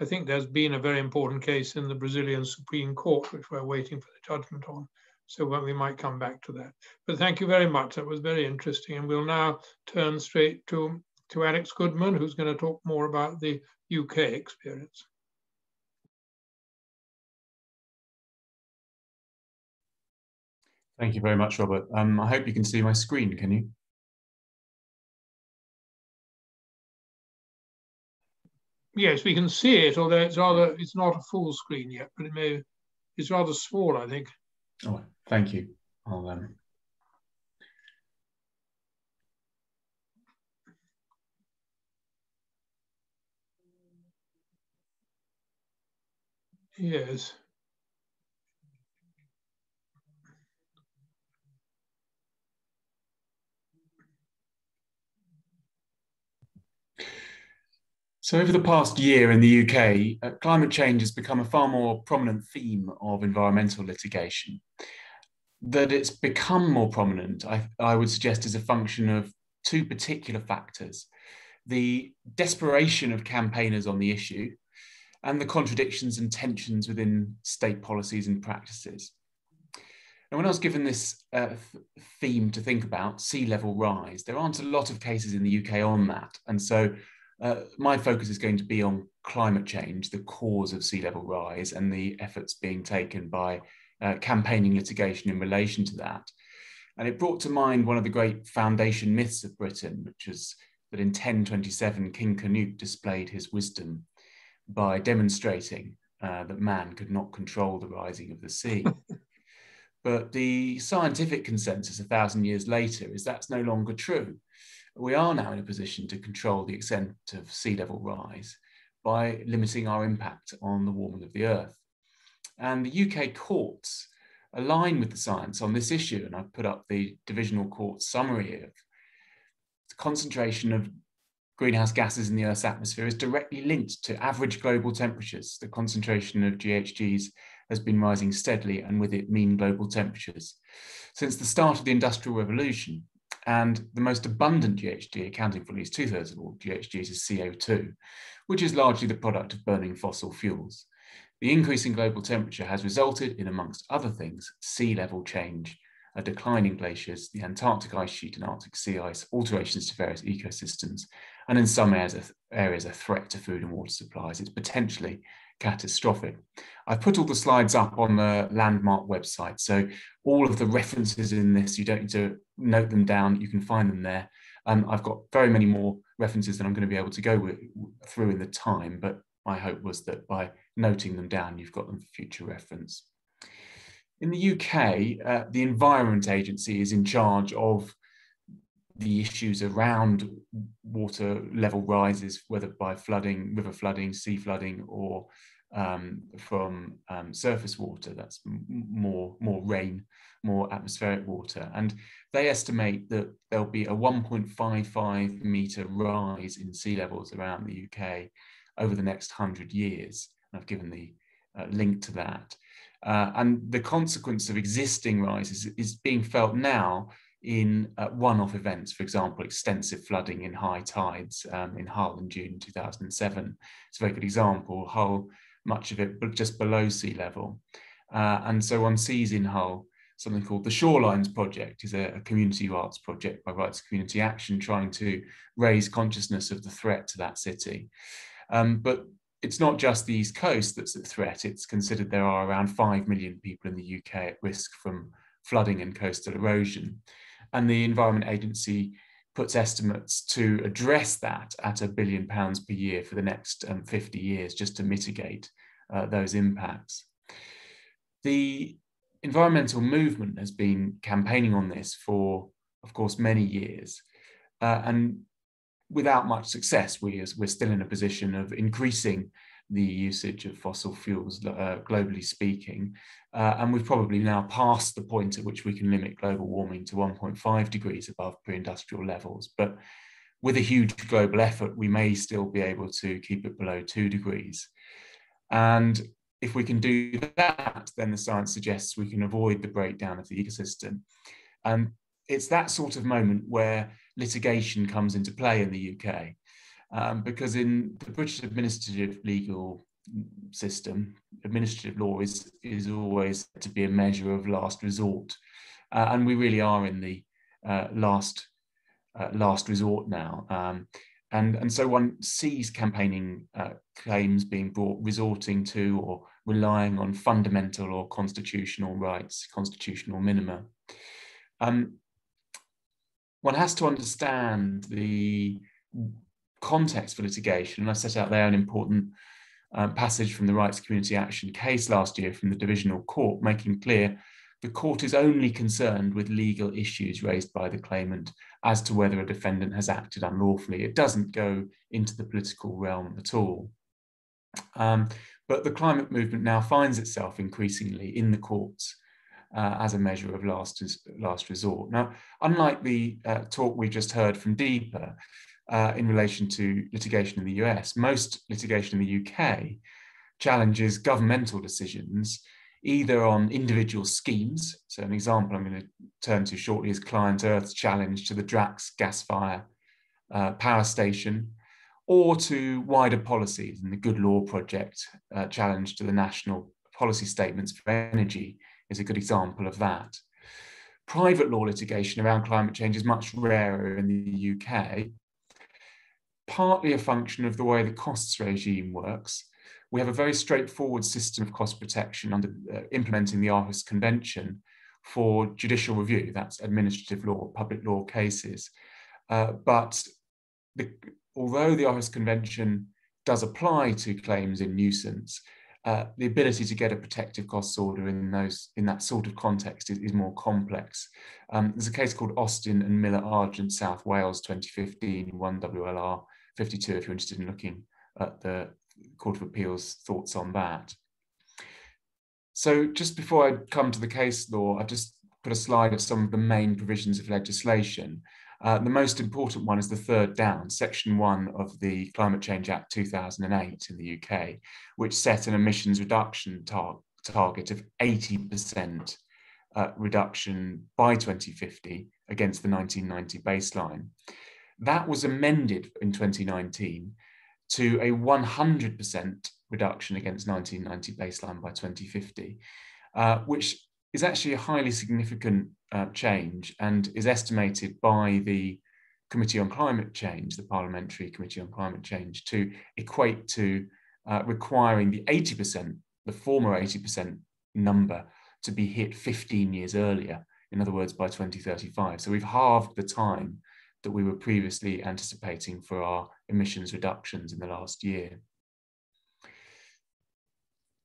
I think there's been a very important case in the Brazilian Supreme Court, which we're waiting for the judgment on. So we might come back to that. But thank you very much. That was very interesting. And we'll now turn straight to, to Alex Goodman, who's going to talk more about the UK experience.
Thank you very much, Robert. Um, I hope you can see my screen, can you?
Yes, we can see it, although it's rather it's not a full screen yet, but it may it's rather small, I think.
Oh, thank you. I'll um
Yes.
So, over the past year in the UK, uh, climate change has become a far more prominent theme of environmental litigation. That it's become more prominent, I, I would suggest, is a function of two particular factors the desperation of campaigners on the issue and the contradictions and tensions within state policies and practices. And when I was given this uh, theme to think about, sea level rise, there aren't a lot of cases in the UK on that. And so uh, my focus is going to be on climate change, the cause of sea level rise, and the efforts being taken by uh, campaigning litigation in relation to that. And it brought to mind one of the great foundation myths of Britain, which is that in 1027, King Canute displayed his wisdom by demonstrating uh, that man could not control the rising of the sea. but the scientific consensus a thousand years later is that's no longer true we are now in a position to control the extent of sea level rise by limiting our impact on the warming of the earth. And the UK courts align with the science on this issue, and I've put up the divisional court summary of the concentration of greenhouse gases in the Earth's atmosphere is directly linked to average global temperatures. The concentration of GHGs has been rising steadily, and with it, mean global temperatures. Since the start of the Industrial Revolution, and the most abundant GHG, accounting for at least two thirds of all GHGs, is CO2, which is largely the product of burning fossil fuels. The increase in global temperature has resulted in, amongst other things, sea level change, a decline in glaciers, the Antarctic ice sheet and Arctic sea ice, alterations to various ecosystems, and in some areas, areas a threat to food and water supplies. It's potentially catastrophic. I've put all the slides up on the landmark website. So all of the references in this, you don't need to note them down. You can find them there. Um, I've got very many more references than I'm going to be able to go with, through in the time, but my hope was that by noting them down, you've got them for future reference. In the UK, uh, the Environment Agency is in charge of the issues around water level rises, whether by flooding, river flooding, sea flooding, or um, from um, surface water, that's more, more rain, more atmospheric water. And they estimate that there'll be a 1.55 meter rise in sea levels around the UK over the next 100 years. I've given the uh, link to that. Uh, and the consequence of existing rises is being felt now in uh, one-off events, for example, extensive flooding in high tides um, in Hull in June 2007. It's a very good example. Hull, much of it but just below sea level. Uh, and so one sees in Hull something called the Shorelines Project, is a, a, community arts project by Rights Community Action trying to raise consciousness of the threat to that city. Um, but it's not just the East Coast that's at threat. It's considered there are around 5 million people in the UK at risk from flooding and coastal erosion. And the Environment Agency puts estimates to address that at a billion pounds per year for the next um, 50 years, just to mitigate uh, those impacts. The environmental movement has been campaigning on this for, of course, many years. Uh, and without much success, we, we're still in a position of increasing the usage of fossil fuels, uh, globally speaking. Uh, and we've probably now passed the point at which we can limit global warming to 1.5 degrees above pre-industrial levels. But with a huge global effort, we may still be able to keep it below two degrees. And if we can do that, then the science suggests we can avoid the breakdown of the ecosystem. And it's that sort of moment where litigation comes into play in the UK um, because in the British administrative legal system, administrative law is, is always to be a measure of last resort. Uh, and we really are in the uh, last, uh, last resort now. Um, and, and so one sees campaigning uh, claims being brought resorting to or relying on fundamental or constitutional rights, constitutional minima. Um, one has to understand the context for litigation. And I set out there an important um, passage from the Rights Community Action case last year from the Divisional Court, making clear the court is only concerned with legal issues raised by the claimant as to whether a defendant has acted unlawfully. It doesn't go into the political realm at all. Um, but the climate movement now finds itself increasingly in the courts uh, as a measure of last, last resort. Now, unlike the uh, talk we just heard from Deepa, uh, in relation to litigation in the US. Most litigation in the UK challenges governmental decisions either on individual schemes. So, an example I'm going to turn to shortly is Client Earth's challenge to the Drax gas fire uh, power station, or to wider policies and the Good Law Project uh, challenge to the national policy statements for energy is a good example of that. Private law litigation around climate change is much rarer in the UK, partly a function of the way the costs regime works. We have a very straightforward system of cost protection under uh, implementing the Aarhus Convention for judicial review, that's administrative law, public law cases. Uh, but the, although the Aarhus Convention does apply to claims in nuisance, uh, the ability to get a protective costs order in those in that sort of context is, is more complex. Um, there's a case called Austin and Miller Argent, South Wales, 2015, 1 WLR 52 if you're interested in looking at the Court of Appeal's thoughts on that. So just before I come to the case law, I've just put a slide of some of the main provisions of legislation. Uh, the most important one is the third down, section one of the Climate Change Act 2008 in the UK, which set an emissions reduction tar target of 80% uh, reduction by 2050 against the 1990 baseline. That was amended in 2019 to a 100% reduction against 1990 baseline by 2050, uh, which is actually a highly significant uh, change and is estimated by the Committee on Climate Change, the Parliamentary Committee on Climate Change, to equate to uh, requiring the 80%, the former 80% number to be hit 15 years earlier, in other words, by 2035. So we've halved the time that we were previously anticipating for our emissions reductions in the last year.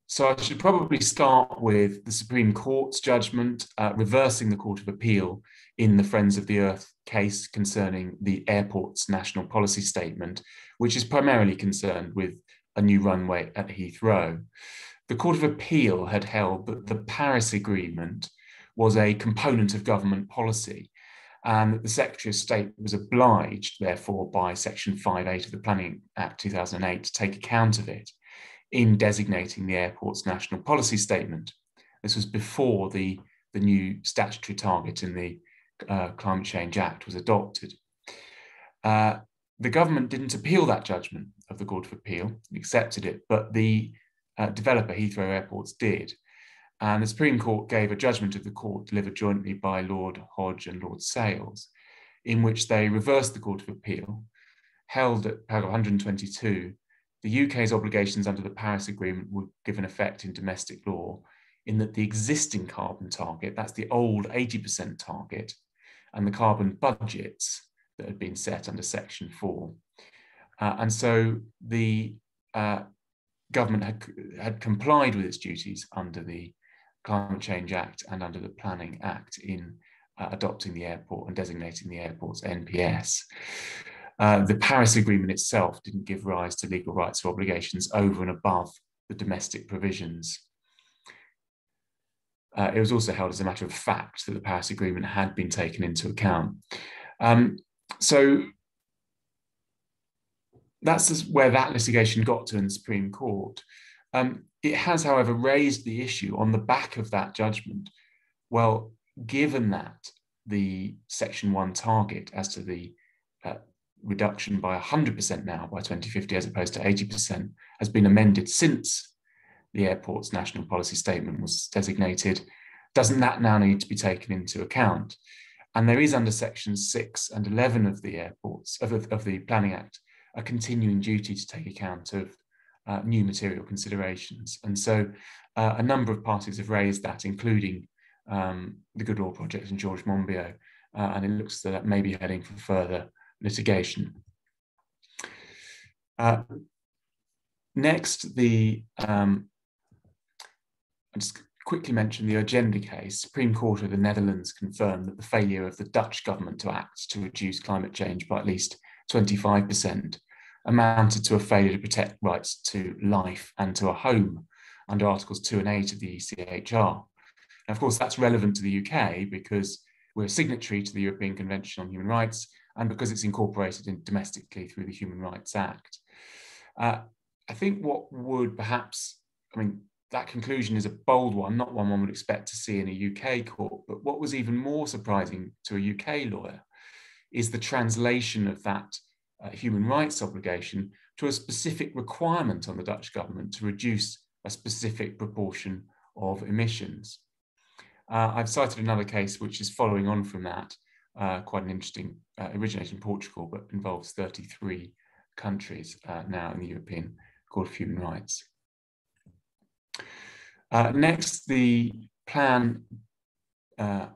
So I should probably start with the Supreme Court's judgment uh, reversing the Court of Appeal in the Friends of the Earth case concerning the airport's national policy statement, which is primarily concerned with a new runway at Heathrow. The Court of Appeal had held that the Paris Agreement was a component of government policy and that the Secretary of State was obliged, therefore, by Section 5.8 of the Planning Act 2008 to take account of it in designating the airport's national policy statement. This was before the, the new statutory target in the uh, Climate Change Act was adopted. Uh, the government didn't appeal that judgment of the Court of Appeal, accepted it, but the uh, developer Heathrow Airports did. And the Supreme Court gave a judgment of the court delivered jointly by Lord Hodge and Lord Sales, in which they reversed the Court of Appeal, held at paragraph 122 the UK's obligations under the Paris Agreement were given effect in domestic law in that the existing carbon target, that's the old 80% target, and the carbon budgets that had been set under Section 4. Uh, and so the uh, government had, had complied with its duties under the Climate Change Act and under the Planning Act in uh, adopting the airport and designating the airport's NPS. Uh, the Paris Agreement itself didn't give rise to legal rights or obligations over and above the domestic provisions. Uh, it was also held as a matter of fact that the Paris Agreement had been taken into account. Um, so that's where that litigation got to in the Supreme Court. Um, it has, however, raised the issue on the back of that judgment. Well, given that the Section 1 target as to the uh, reduction by 100% now by 2050 as opposed to 80% has been amended since the airport's national policy statement was designated. Doesn't that now need to be taken into account? And there is under sections 6 and 11 of the airports of, of the Planning Act a continuing duty to take account of uh, new material considerations. And so uh, a number of parties have raised that, including um, the Good Law Project and George Monbiot, uh, and it looks that that may be heading for further litigation. Uh, next, the um, I'll just quickly mention the Urgenda case. Supreme Court of the Netherlands confirmed that the failure of the Dutch government to act to reduce climate change by at least 25% amounted to a failure to protect rights to life and to a home under Articles 2 and 8 of the ECHR. And of course, that's relevant to the UK because we're a signatory to the European Convention on Human Rights and because it's incorporated in domestically through the Human Rights Act. Uh, I think what would perhaps, I mean, that conclusion is a bold one, not one one would expect to see in a UK court, but what was even more surprising to a UK lawyer is the translation of that uh, human rights obligation to a specific requirement on the Dutch government to reduce a specific proportion of emissions. Uh, I've cited another case which is following on from that, uh, quite an interesting, uh, originated in Portugal, but involves 33 countries uh, now in the European Court of Human Rights. Uh, next, the Plan uh,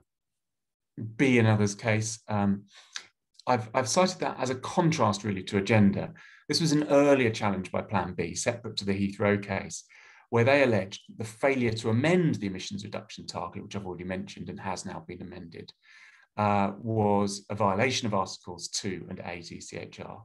B and others case. Um, I've, I've cited that as a contrast really to Urgenda. This was an earlier challenge by Plan B, separate to the Heathrow case, where they alleged the failure to amend the emissions reduction target, which I've already mentioned and has now been amended, uh, was a violation of Articles 2 and 8 ECHR.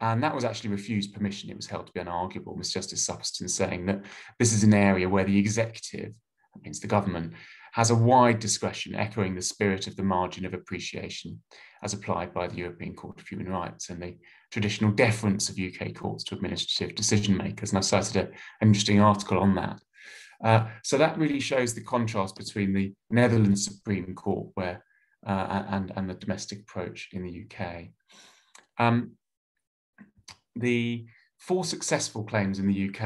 And that was actually refused permission. It was held to be unarguable. Ms. Justice Supperstone saying that this is an area where the executive, that means the government, has a wide discretion, echoing the spirit of the margin of appreciation as applied by the European Court of Human Rights and the traditional deference of UK courts to administrative decision makers. And I've cited an interesting article on that. Uh, so that really shows the contrast between the Netherlands Supreme Court, where uh, and, and the domestic approach in the UK. Um, the four successful claims in the UK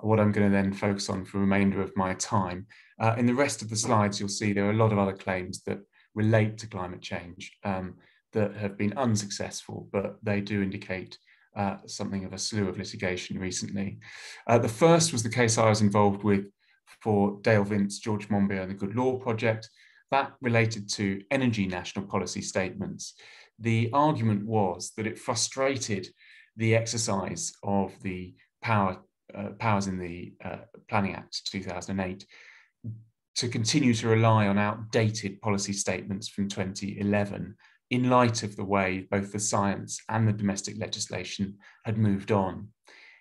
are what I'm going to then focus on for the remainder of my time. Uh, in the rest of the slides, you'll see there are a lot of other claims that relate to climate change um, that have been unsuccessful, but they do indicate uh, something of a slew of litigation recently. Uh, the first was the case I was involved with for Dale Vince, George Monbiot and the Good Law Project. That related to energy national policy statements. The argument was that it frustrated the exercise of the power uh, powers in the uh, Planning Act 2008 to continue to rely on outdated policy statements from 2011 in light of the way both the science and the domestic legislation had moved on.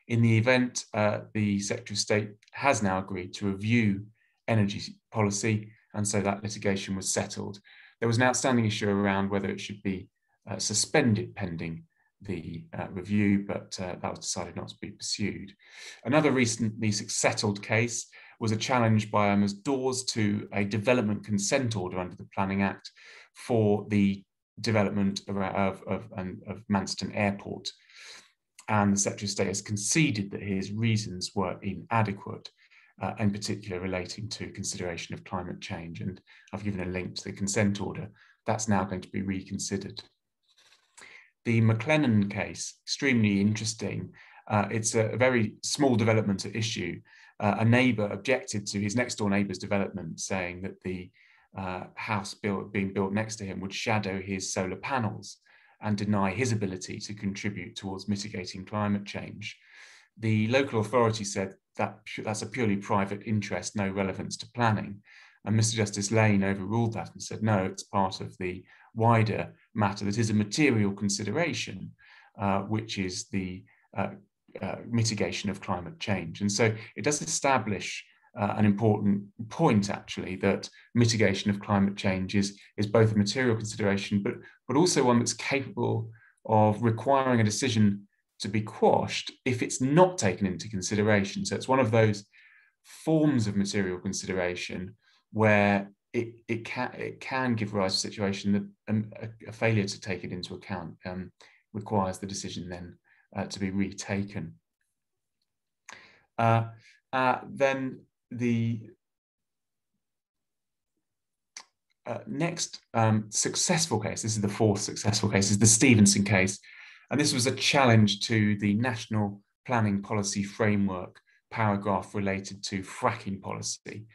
In the event, uh, the Secretary of State has now agreed to review energy policy, and so that litigation was settled. There was an outstanding issue around whether it should be uh, suspended pending the uh, review, but uh, that was decided not to be pursued. Another recently settled case was a challenge by Irma's Dawes to a development consent order under the Planning Act for the development of, of, of, of Manston Airport. And the Secretary of State has conceded that his reasons were inadequate, uh, in particular relating to consideration of climate change. And I've given a link to the consent order. That's now going to be reconsidered. The McLennan case, extremely interesting. Uh, it's a, a, very small development at issue. Uh, a neighbour objected to his next door neighbour's development, saying that the uh, house built, being built next to him would shadow his solar panels and deny his ability to contribute towards mitigating climate change. The local authority said that that's a purely private interest, no relevance to planning. And Mr. Justice Lane overruled that and said, no, it's part of the wider matter that is a material consideration, uh, which is the uh, uh, mitigation of climate change. And so it does establish uh, an important point actually that mitigation of climate change is, is both a material consideration but, but also one that's capable of requiring a decision to be quashed if it's not taken into consideration. So it's one of those forms of material consideration where it, it can it can give rise to a situation that um, a, a, failure to take it into account um, requires the decision then uh, to be retaken. Uh, uh, then the uh, next um, successful case, this is the fourth successful case, is the Stephenson case. And this was a challenge to the National Planning Policy Framework paragraph related to fracking policy.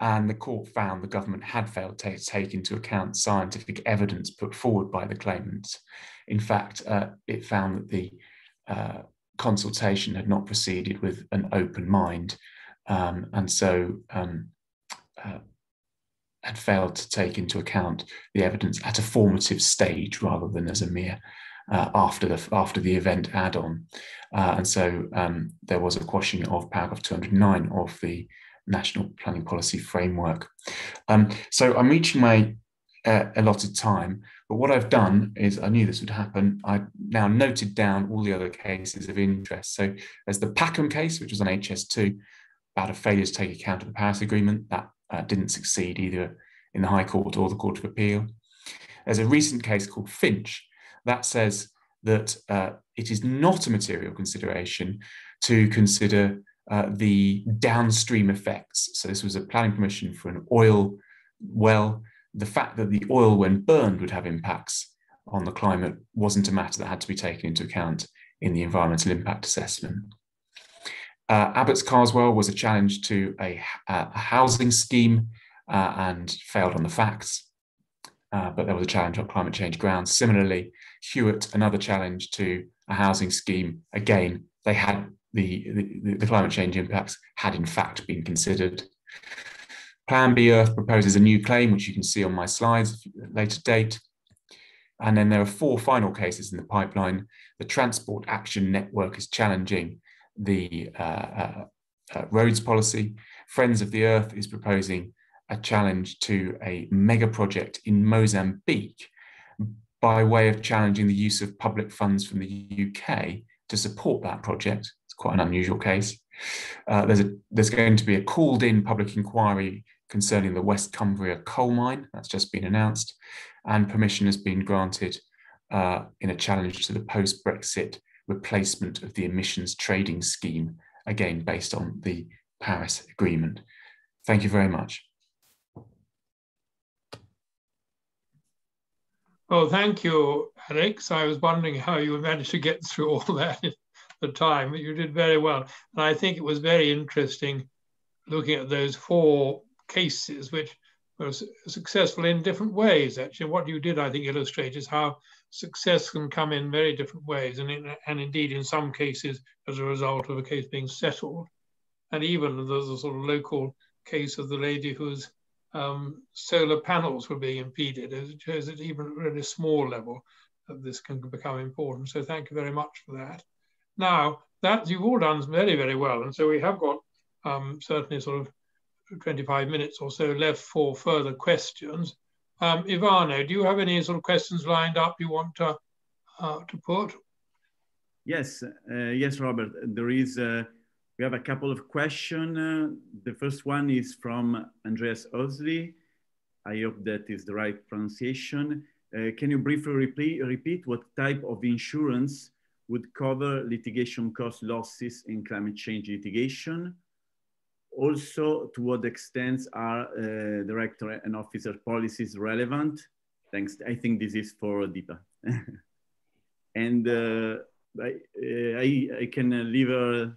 And the court found the government had failed to take into account scientific evidence put forward by the claimants. In fact, uh, it found that the uh, consultation had not proceeded with an open mind um, and so um, uh, had failed to take into account the evidence at a formative stage rather than as a mere uh, after the after the event add-on, uh, and so um, there was a quashing of paragraph 209 of the National Planning Policy Framework. Um, so I'm reaching my uh, allotted time, but what I've done is I knew this would happen. I now noted down all the other cases of interest. So there's the Packham case, which was on HS2, about a failure to take account of the Paris Agreement. That uh, didn't succeed either in the High Court or the Court of Appeal. There's a recent case called Finch that says that uh, it is not a material consideration to consider uh, the downstream effects. So this was a planning permission for an oil well. The fact that the oil, when burned, would have impacts on the climate wasn't a matter that had to be taken into account in the environmental impact assessment. Uh, Carswell was a challenge to a, a housing scheme uh, and failed on the facts, uh, but there was a challenge on climate change grounds. Similarly, Hewitt, another challenge to a housing scheme. Again, they had the, the, the climate change impacts had in fact been considered. Plan B Earth proposes a new claim, which you can see on my slides at a later date. And then there are four final cases in the pipeline. The Transport Action Network is challenging the uh, uh, uh, roads policy. Friends of the Earth is proposing a challenge to a mega project in Mozambique by way of challenging the use of public funds from the UK to support that project. It's quite an unusual case. Uh, there's, a, there's going to be a called in public inquiry concerning the West Cumbria coal mine. That's just been announced. And permission has been granted uh, in a challenge to the post Brexit replacement of the emissions trading scheme, again, based on the Paris Agreement. Thank you very much.
Well, thank you, Alex. I was wondering how you managed to get through all that in the time, but you did very well. And I think it was very interesting looking at those four cases, which were successful in different ways. Actually, what you did, I think, illustrate is how success can come in very different ways, and, in, and indeed, in some cases, as a result of a case being settled. And even a sort of local case of the lady whose um, solar panels were being impeded. As it shows that even at a really small level, that this can become important. So thank you very much for that. Now, that you've all done very, very well. And so we have got um, certainly sort of 25 minutes or so left for further questions. Um, Ivano, do you have any sort of questions lined up you want to, uh, to put?
Yes, uh, yes, Robert. There is, uh, we have a couple of questions. Uh, the first one is from Andreas Osley. I hope that is the right pronunciation. Uh, can you briefly repeat, repeat what type of insurance would cover litigation cost losses in climate change litigation? Also, to what extent are uh, director and officer policies relevant? Thanks. I think this is for Deepa. and uh, I, uh, I, I, can leave a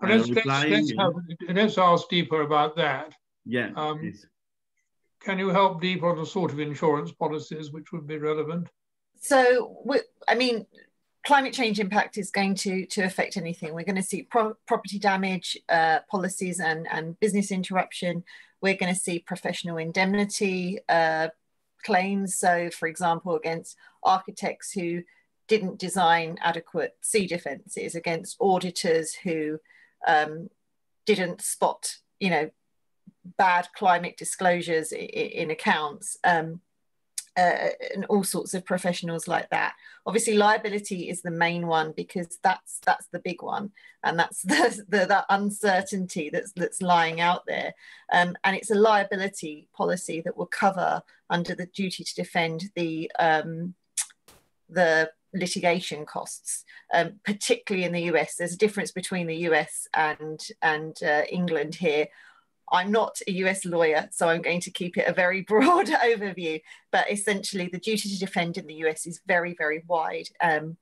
well, let's, let's, let's, have, let's, ask Deepa about that.
Yeah. Um,
can you help Deepa on the sort of insurance policies which would be relevant?
So, I mean, climate change impact is going to, to affect anything. We're going to see pro property damage uh, policies and, and business interruption. We're going to see professional indemnity uh, claims. So, for example, against architects who didn't design adequate sea defences, against auditors who um, didn't spot, you know, bad climate disclosures in, in accounts. Um, uh, and all sorts of professionals like that. Obviously, liability is the main one because that's that's the big one, and that's the, the that uncertainty that's that's lying out there. Um, and it's a liability policy that will cover under the duty to defend the um, the litigation costs, um, particularly in the US. There's a difference between the US and and uh, England here I'm not a US lawyer, so I'm going to keep it a very broad overview. But essentially, the duty to defend in the US is very, very wide. Um,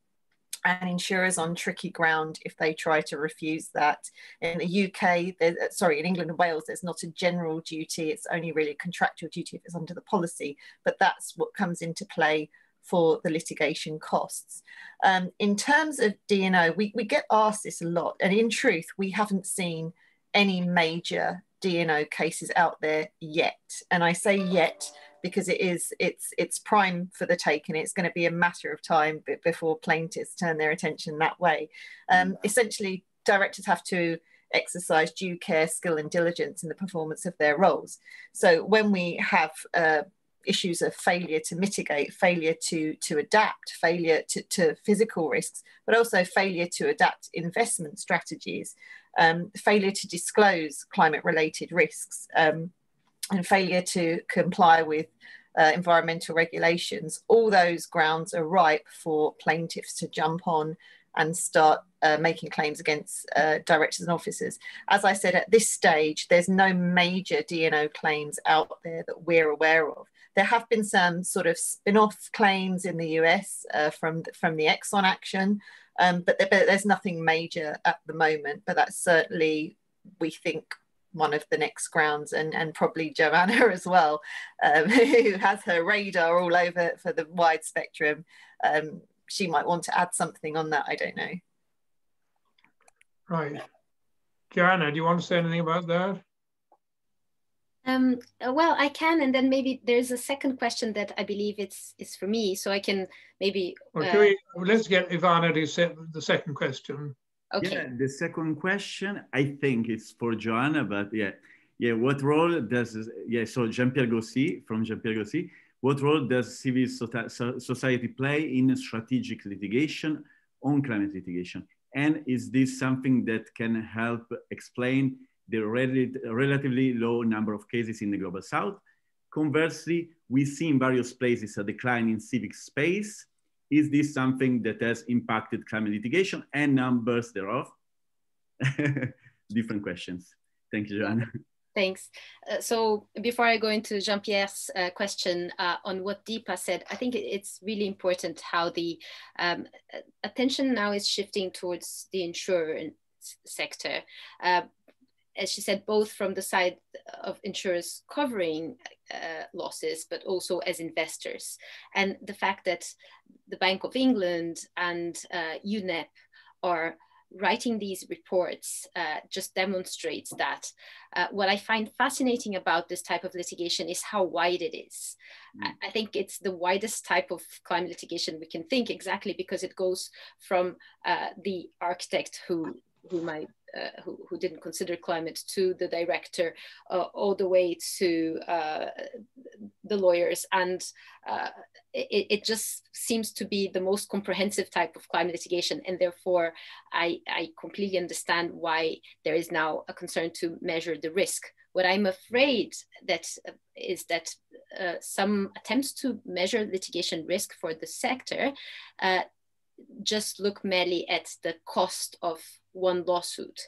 and insurers on tricky ground if they try to refuse that. In the UK, sorry, in England and Wales, there's not a general duty. It's only really a contractual duty if it's under the policy. But that's what comes into play for the litigation costs. Um, in terms of D&O, we, we get asked this a lot. And in truth, we haven't seen any major D&O cases out there yet. And I say yet because it is it's it's prime for the take and it's going to be a matter of time before plaintiffs turn their attention that way. Um, mm. essentially, directors have to exercise due care, skill, and diligence in the performance of their roles. So when we have uh, issues of failure to mitigate, failure to, to adapt, failure to, to physical risks, but also failure to adapt investment strategies, um, failure to disclose climate related risks, um, and failure to comply with uh, environmental regulations. All those grounds are ripe for plaintiffs to jump on and start uh, making claims against uh, directors and officers. As I said, at this stage, there's no major D&O claims out there that we're aware of. There have been some sort of spin-off claims in the US uh, from, from the Exxon action, um, but, there, but there's nothing major at the moment. But that's certainly, we think, one of the next grounds and, and probably Joana as well, um, who has her radar all over for the wide spectrum. Um, she might want to add something on that. I don't know.
Right. Joana, do you want to say anything about that?
Um, well, I can, and then maybe there's a second question that I believe it's it's for me, so I can maybe.
Well, uh, we, let's get Ivano to set the second question.
Okay. Yeah, the second question I think it's for Joana, but yeah, yeah. What role does yeah? So Jean Pierre Gossi from Jean Pierre Gossi. What role does civil society play in strategic litigation on climate litigation? And is this something that can help explain the relatively low number of cases in the global south. Conversely, we see in various places a decline in civic space. Is this something that has impacted climate litigation and numbers thereof? Different questions. Thank you, Joana.
Thanks. Uh, so before I go into Jean-Pierre's uh, question uh, on what Deepa said, I think it's really important how the um, attention now is shifting towards the insurance sector. As she said, both from the side of insurers covering uh, losses, but also as investors. And the fact that the Bank of England and uh, UNEP are writing these reports uh, just demonstrates that. Uh, what I find fascinating about this type of litigation is how wide it is. Mm. I, I, think it's the widest type of climate litigation we can think exactly because it goes from uh, the architect who, who might uh, who, who, didn't consider climate to the director uh, all the way to uh, the lawyers. And uh, it, it, just seems to be the most comprehensive type of climate litigation and therefore I, I completely understand why there is now a concern to measure the risk. What I'm afraid that uh, is that some attempts to measure litigation risk for the sector just look merely at the cost of one lawsuit.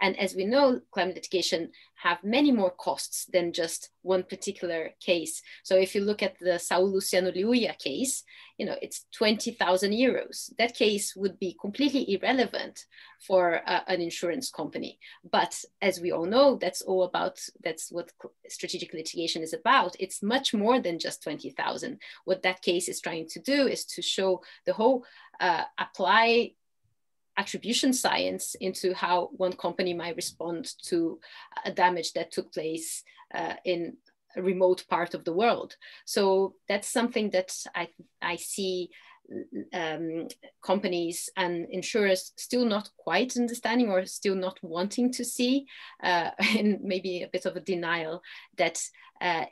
And as we know, climate litigation have many more costs than just one particular case. So if you look at the Saul Luciano Lliuya case, you know, it's 20,000 euros. That case would be completely irrelevant for uh, an insurance company. But as we all know, that's all about, that's what strategic litigation is about. It's much more than just 20,000. What that case is trying to do is to show the whole, uh, apply attribution science into how one company might respond to a damage that took place uh, in a remote part of the world. So that's something that I, I see um, companies and insurers still not quite understanding or still not wanting to see, uh, and maybe a bit of a denial that uh,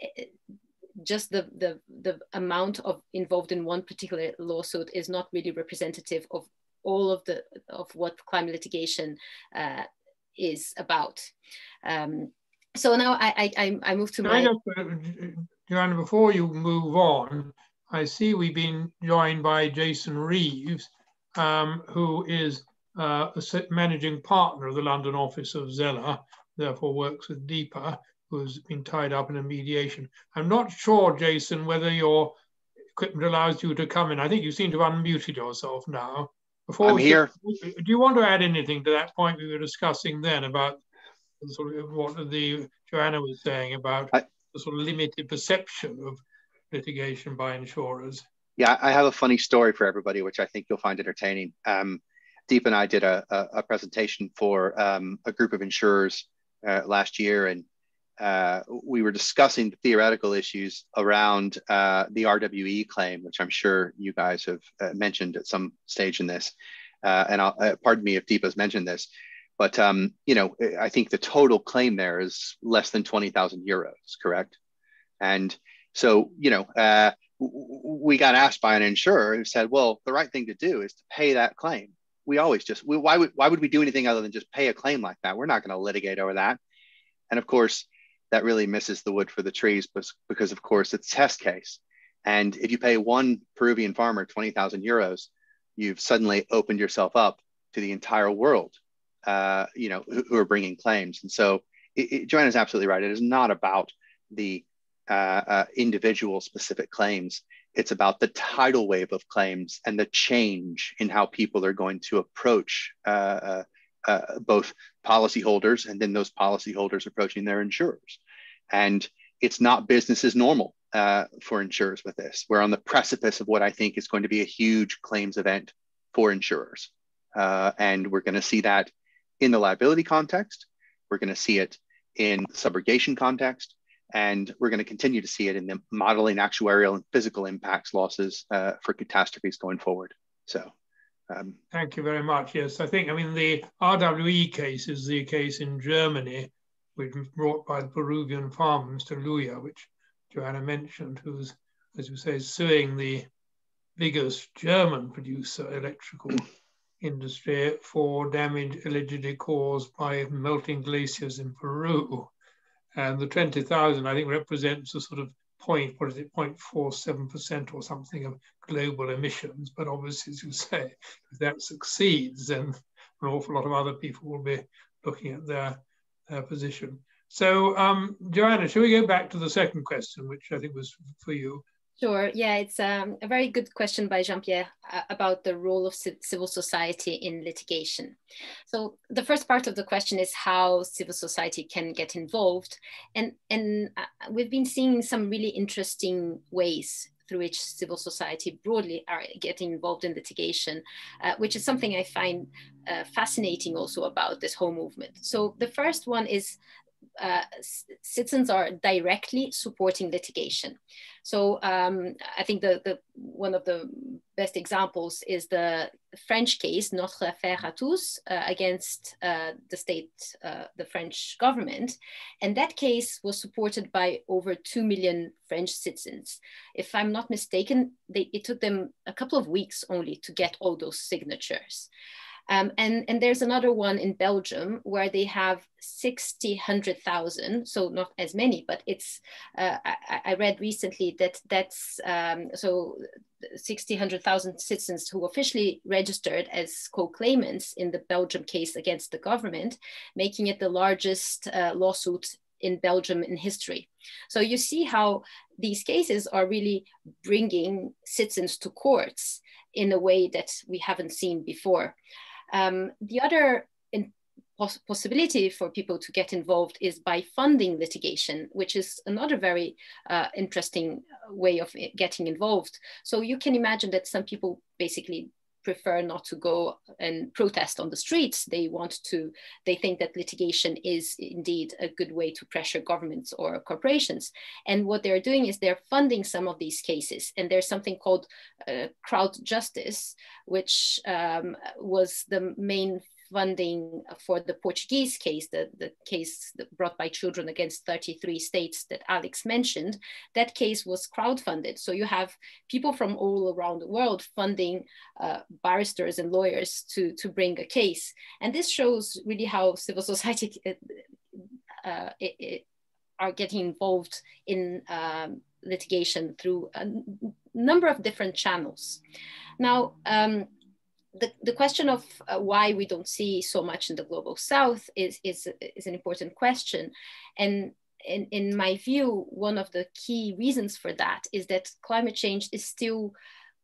just the, the, the amount of involved in one particular lawsuit is not really representative of all of the of what climate litigation uh, is about. Um, so now I, I, I move to Can my.
Uh, Joana, before you move on, I see we've been joined by Jason Reeves, um, who is uh, a managing partner of the London office of Zelle, therefore works with Deepa, who's been tied up in a mediation. I'm not sure, Jason, whether your equipment allows you to come in. I think you seem to have unmuted yourself now.
Before I'm here.
Do you want to add anything to that point we were discussing then about sort of what the Joana was saying about I, the sort of limited perception of litigation by insurers?
Yeah, I have a funny story for everybody, which I think you'll find entertaining. Um, Deep and I did a, a, a presentation for um, a group of insurers uh, last year, and uh, we were discussing the theoretical issues around uh, the RWE claim, which I'm sure you guys have uh, mentioned at some stage in this. Uh, and I'll, uh, pardon me if Deepa's mentioned this, but um, you know, I think the total claim there is less than 20,000 euros, correct? And so, you know, uh, we got asked by an insurer who said, well, the right thing to do is to pay that claim. We always just, we, why, would, why would we do anything other than just pay a claim like that? We're not going to litigate over that. And of course, that really misses the wood for the trees because, of course, it's test case. And if you pay one Peruvian farmer 20,000 euros, you've suddenly opened yourself up to the entire world, uh, you know, who, who, are bringing claims. And so it, it, Joana's absolutely right. It is not about the uh, uh, individual specific claims. It's about the tidal wave of claims and the change in how people are going to approach uh, uh, both policyholders and then those policyholders approaching their insurers. And it's not business as normal uh, for insurers with this. We're on the precipice of what I think is going to be a huge claims event for insurers. Uh, and we're going to see that in the liability context. We're going to see it in subrogation context. And we're going to continue to see it in the modeling actuarial and physical impacts losses uh, for catastrophes going forward. So
um, Thank you very much. Yes, I think, I mean, the RWE case is the case in Germany, which was brought by the Peruvian farmer, Mr. Lliuya, which Joana mentioned, who's, as you say, suing the biggest German producer electrical industry for damage allegedly caused by melting glaciers in Peru. And the 20,000, I think, represents a sort of point, what is it, 0.47% or something of global emissions. But obviously, as you say, if that succeeds, then an awful lot of other people will be looking at their, their position. So, um, Joana, shall we go back to the second question, which I think was for you?
Sure. Yeah, it's um, a very good question by Jean-Pierre uh, about the role of civil society in litigation. So the first part of the question is how civil society can get involved. And, and uh, we've been seeing some really interesting ways through which civil society broadly are getting involved in litigation, uh, which is something I find uh, fascinating also about this whole movement. So the first one is uh, citizens are directly supporting litigation. So um, I think the, the one of the best examples is the French case Notre Affaire à tous uh, against uh, the state, uh, the French government, and that case was supported by over two million French citizens. If I'm not mistaken, they, it took them a couple of weeks only to get all those signatures. Um, and, and there's another one in Belgium where they have 60, 100,000, so not as many, but it's, uh, I, I, read recently that that's, um, so 60, 100,000 citizens who officially registered as co-claimants in the Belgium case against the government, making it the largest uh, lawsuit in Belgium in history. So you see how these cases are really bringing citizens to courts in a way that we haven't seen before. Um, the other poss possibility for people to get involved is by funding litigation, which is another very uh, interesting way of getting involved. So you can imagine that some people basically prefer not to go and protest on the streets. They want to, they think that litigation is indeed a good way to pressure governments or corporations. And what they're doing is they're funding some of these cases. And there's something called uh, crowd justice, which um, was the main funding for the Portuguese case, the, the case brought by children against 33 states that Alex mentioned, that case was crowdfunded. So you have people from all around the world funding uh, barristers and lawyers to, to bring a case. And this shows really how civil society uh, uh it, it are getting involved in um, litigation through a number of different channels. Now, um, the, the question of uh, why we don't see so much in the global south is, is, is an important question. And in, in my view, one of the key reasons for that is that climate change is still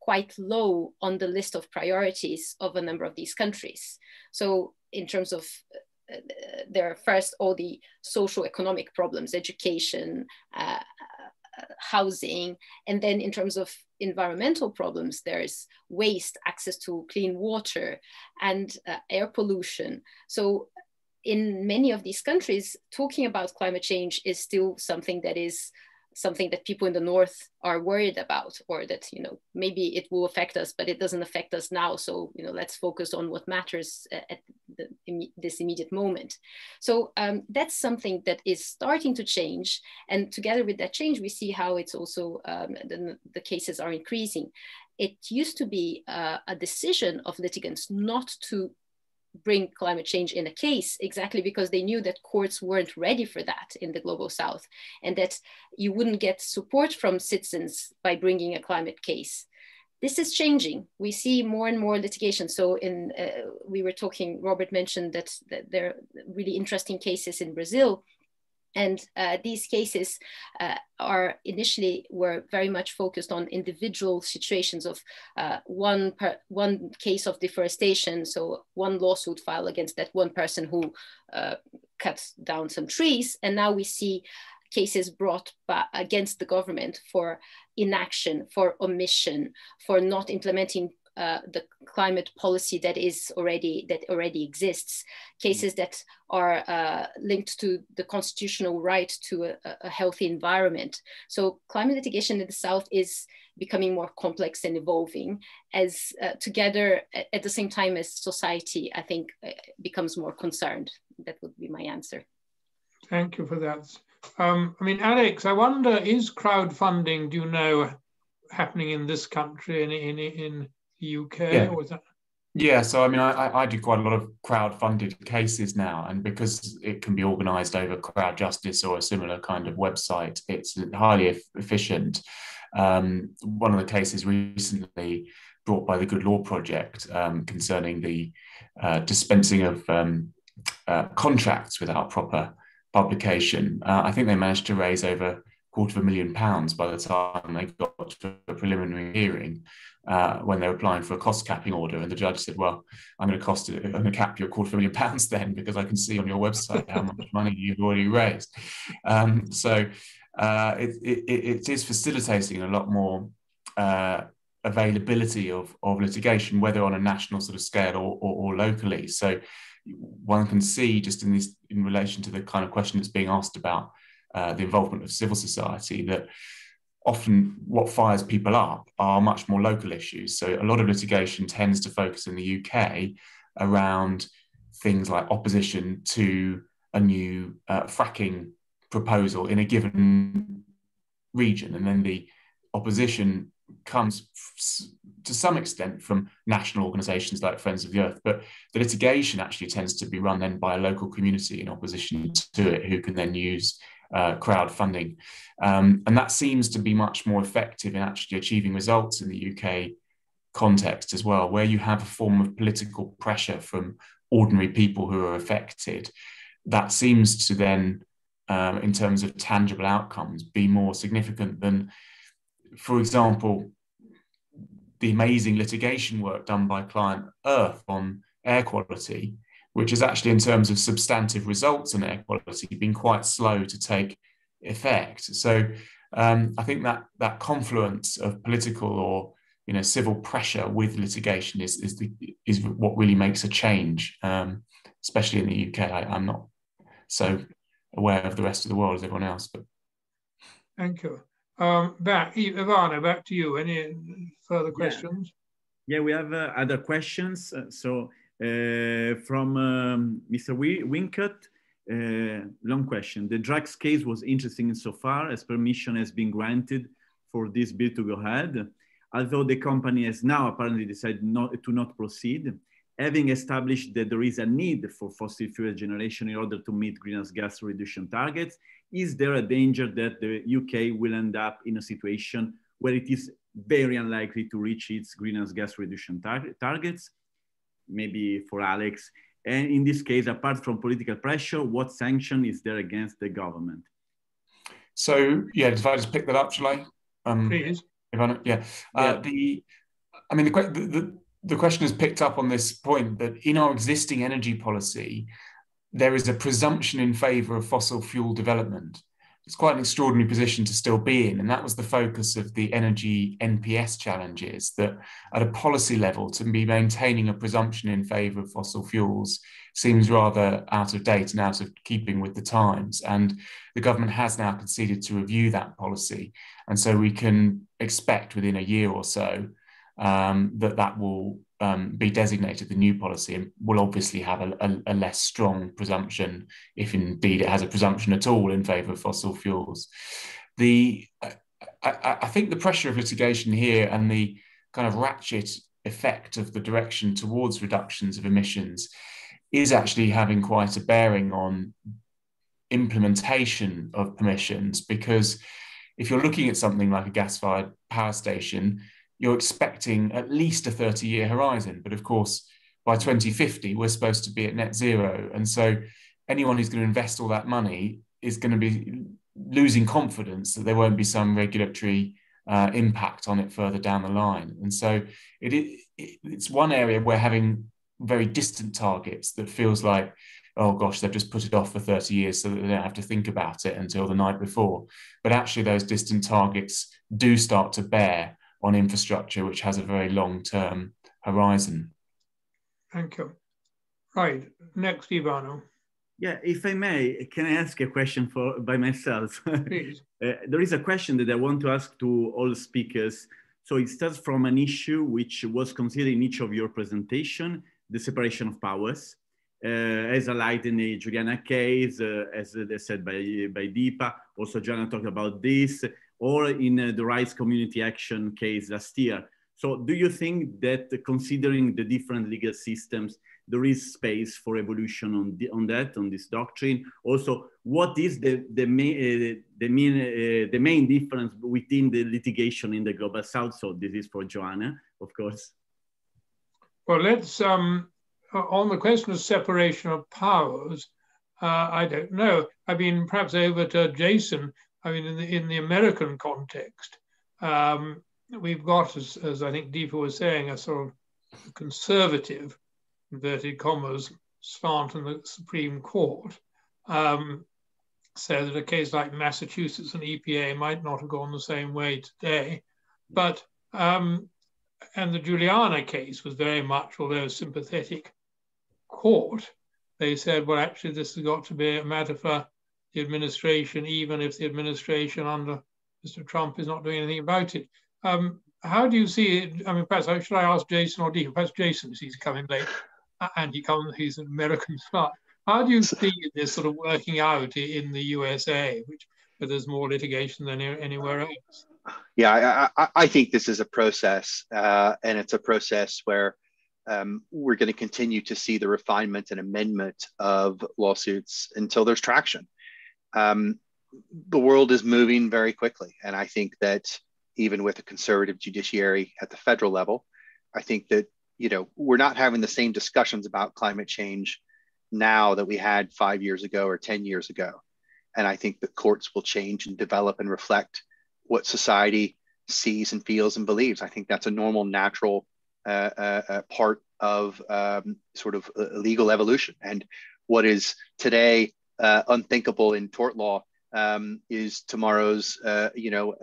quite low on the list of priorities of a number of these countries. So in terms of uh, there are first all the social economic problems, education, uh, housing. And then in terms of environmental problems, there's waste, access to clean water, and uh, air pollution. So in many of these countries, talking about climate change is still something that is something that people in the north are worried about or that you know maybe it will affect us but it doesn't affect us now. So you know let's focus on what matters at the, this immediate moment. So um, that's something that is starting to change. And together with that change we see how it's also um, the, the cases are increasing. It used to be uh, a decision of litigants not to bring climate change in a case exactly because they knew that courts weren't ready for that in the global south and that you wouldn't get support from citizens by bringing a climate case. This is changing. We see more and more litigation. So in uh, we were talking robert mentioned that, that there are really interesting cases in brazil and uh, these cases uh, are initially were very much focused on individual situations of uh, one per, one case of deforestation, so one lawsuit filed against that one person who uh, cut down some trees, and now we see cases brought by, against the government for inaction, for omission, for not implementing uh, the climate policy that is already that already exists, cases that are uh, linked to the constitutional right to a, a, healthy environment. So climate litigation in the South is becoming more complex and evolving as uh, together at the same time as society, I think, uh, becomes more concerned. That would be my answer.
Thank you for that. Um, I mean, Alex, I wonder, is crowdfunding, do you know, happening in this country in, in, in UK? Yeah. That...
Yeah, so I mean, I, I do quite a lot of crowd-funded cases now, and because it can be organised over Crowd Justice or a similar kind of website, it's highly efficient. Um, one of the cases recently brought by the Good Law Project um, concerning the uh, dispensing of um, uh, contracts without proper publication. Uh, I think they managed to raise over quarter of a million pounds by the time they got to a preliminary hearing uh, when they were applying for a cost capping order. And the judge said, Well, I'm going to cost it, I'm going to cap your quarter of a million pounds then because I can see on your website how much money you've already raised. Um, so uh, it, it, it is facilitating a lot more uh, availability of, of litigation, whether on a national sort of scale or, or, or, locally. So one can see just in this in relation to the kind of question that's being asked about uh, the involvement of civil society that often what fires people up are much more local issues. So a lot of litigation tends to focus in the UK around things like opposition to a new uh, fracking proposal in a given region, and then the opposition comes to some extent from national organizations like Friends of the Earth, but the litigation actually tends to be run then by a local community in opposition to it, who can then use uh, crowdfunding. Um, and that seems to be much more effective in actually achieving results in the UK context as well, where you have a form of political pressure from ordinary people who are affected. That seems to then, um, in terms of tangible outcomes, be more significant than, for example, the amazing litigation work done by Client Earth on air quality, which is actually in terms of substantive results on air quality been quite slow to take effect. So um, I think that that confluence of political or you know civil pressure with litigation is is the is what really makes a change, um, especially in the UK. I, am not so aware of the rest of the world as everyone else, but
thank you. Um, back, Ivano, back to you. Any further questions?
Yeah, yeah we have uh, other questions. Uh, so from um, Mr. Wincott, uh, long question. The Drax case was interesting insofar as permission has been granted for this bill to go ahead, although the company has now apparently decided not, to not proceed, having established that there is a need for fossil fuel generation in order to meet greenhouse gas reduction targets, is there a danger that the UK will end up in a situation where it is very unlikely to reach its greenhouse gas reduction tar targets? Maybe for Alex. And in this case, apart from political pressure, what sanction is there against the government?
So yeah, if I just pick that up, shall I?
Um, Please.
If I, yeah. Uh, yeah. The, I mean, the, the the question has picked up on this point that in our existing energy policy, there is a presumption in favour of fossil fuel development it's quite an extraordinary position to still be in. And that was the focus of the energy NPS challenges that at a policy level, to be maintaining a presumption in favour of fossil fuels seems rather out of date and out of keeping with the times. And the government has now conceded to review that policy. And so we can expect within a year or so um, that that will um, be designated the new policy and will obviously have a, a, a, less strong presumption, if indeed it has a presumption at all, in favour of fossil fuels. The I, I, think the pressure of litigation here and the kind of ratchet effect of the direction towards reductions of emissions is actually having quite a bearing on implementation of permissions because if you're looking at something like a gas-fired power station you're expecting at least a 30 year horizon. But of course, by 2050, we're supposed to be at net zero. And so anyone who's going to invest all that money is going to be losing confidence that there won't be some regulatory uh, impact on it further down the line. And so it, it, it's one area where having very distant targets that feels like, oh gosh, they've just put it off for 30 years so that they don't have to think about it until the night before. But actually, those distant targets do start to bear on infrastructure which has a very long term horizon.
Thank you. Right, next, Ivano.
Yeah, if I may, can I ask a question for by myself?
Please.
uh, there is a question that I want to ask to all speakers. So it starts from an issue which was considered in each of your presentation, the separation of powers. Uh, as light in the Juliana case, uh, as they said by, by Deepa, also Joanna talked about this, or in uh, the Rights Community Action case last year. So do you think that considering the different legal systems, there is space for evolution on, the, on that, on this doctrine? Also, what is the, the, main, uh, the, main, uh, the main difference within the litigation in the Global South? So this is for Joana, of course.
Well, let's, um, on the question of separation of powers, Uh, I don't know. I mean, perhaps over to Jason. I mean, in the in the American context, um, we've got, as, as I think Deepa was saying, a sort of conservative, inverted commas, slant on the Supreme Court. Um, so that a case like Massachusetts and EPA might not have gone the same way today. But, um, and the Juliana case was very much, although sympathetic court, they said, well, actually, this has got to be a matter for the administration, even if the administration under Mr. Trump is not doing anything about it. Um, how do you see it? I mean, perhaps should I ask Jason or Dean? Perhaps Jason, he's coming late, and he comes. He's an American smart. How do you see this sort of working out in the USA, which where there's more litigation than anywhere else?
Yeah, I, I think this is a process, uh, and it's a process where um, we're going to continue to see the refinement and amendment of lawsuits until there's traction. Um, the world is moving very quickly, and I think that even with a conservative judiciary at the federal level, I think that you know we're not having the same discussions about climate change now that we had five years ago or 10 years ago. And I think the courts will change and develop and reflect what society sees and feels and believes. I think that's a normal, natural uh, uh, uh part of um, sort of uh, legal evolution. And what is today uh, unthinkable in tort law um, is tomorrow's, uh, you know,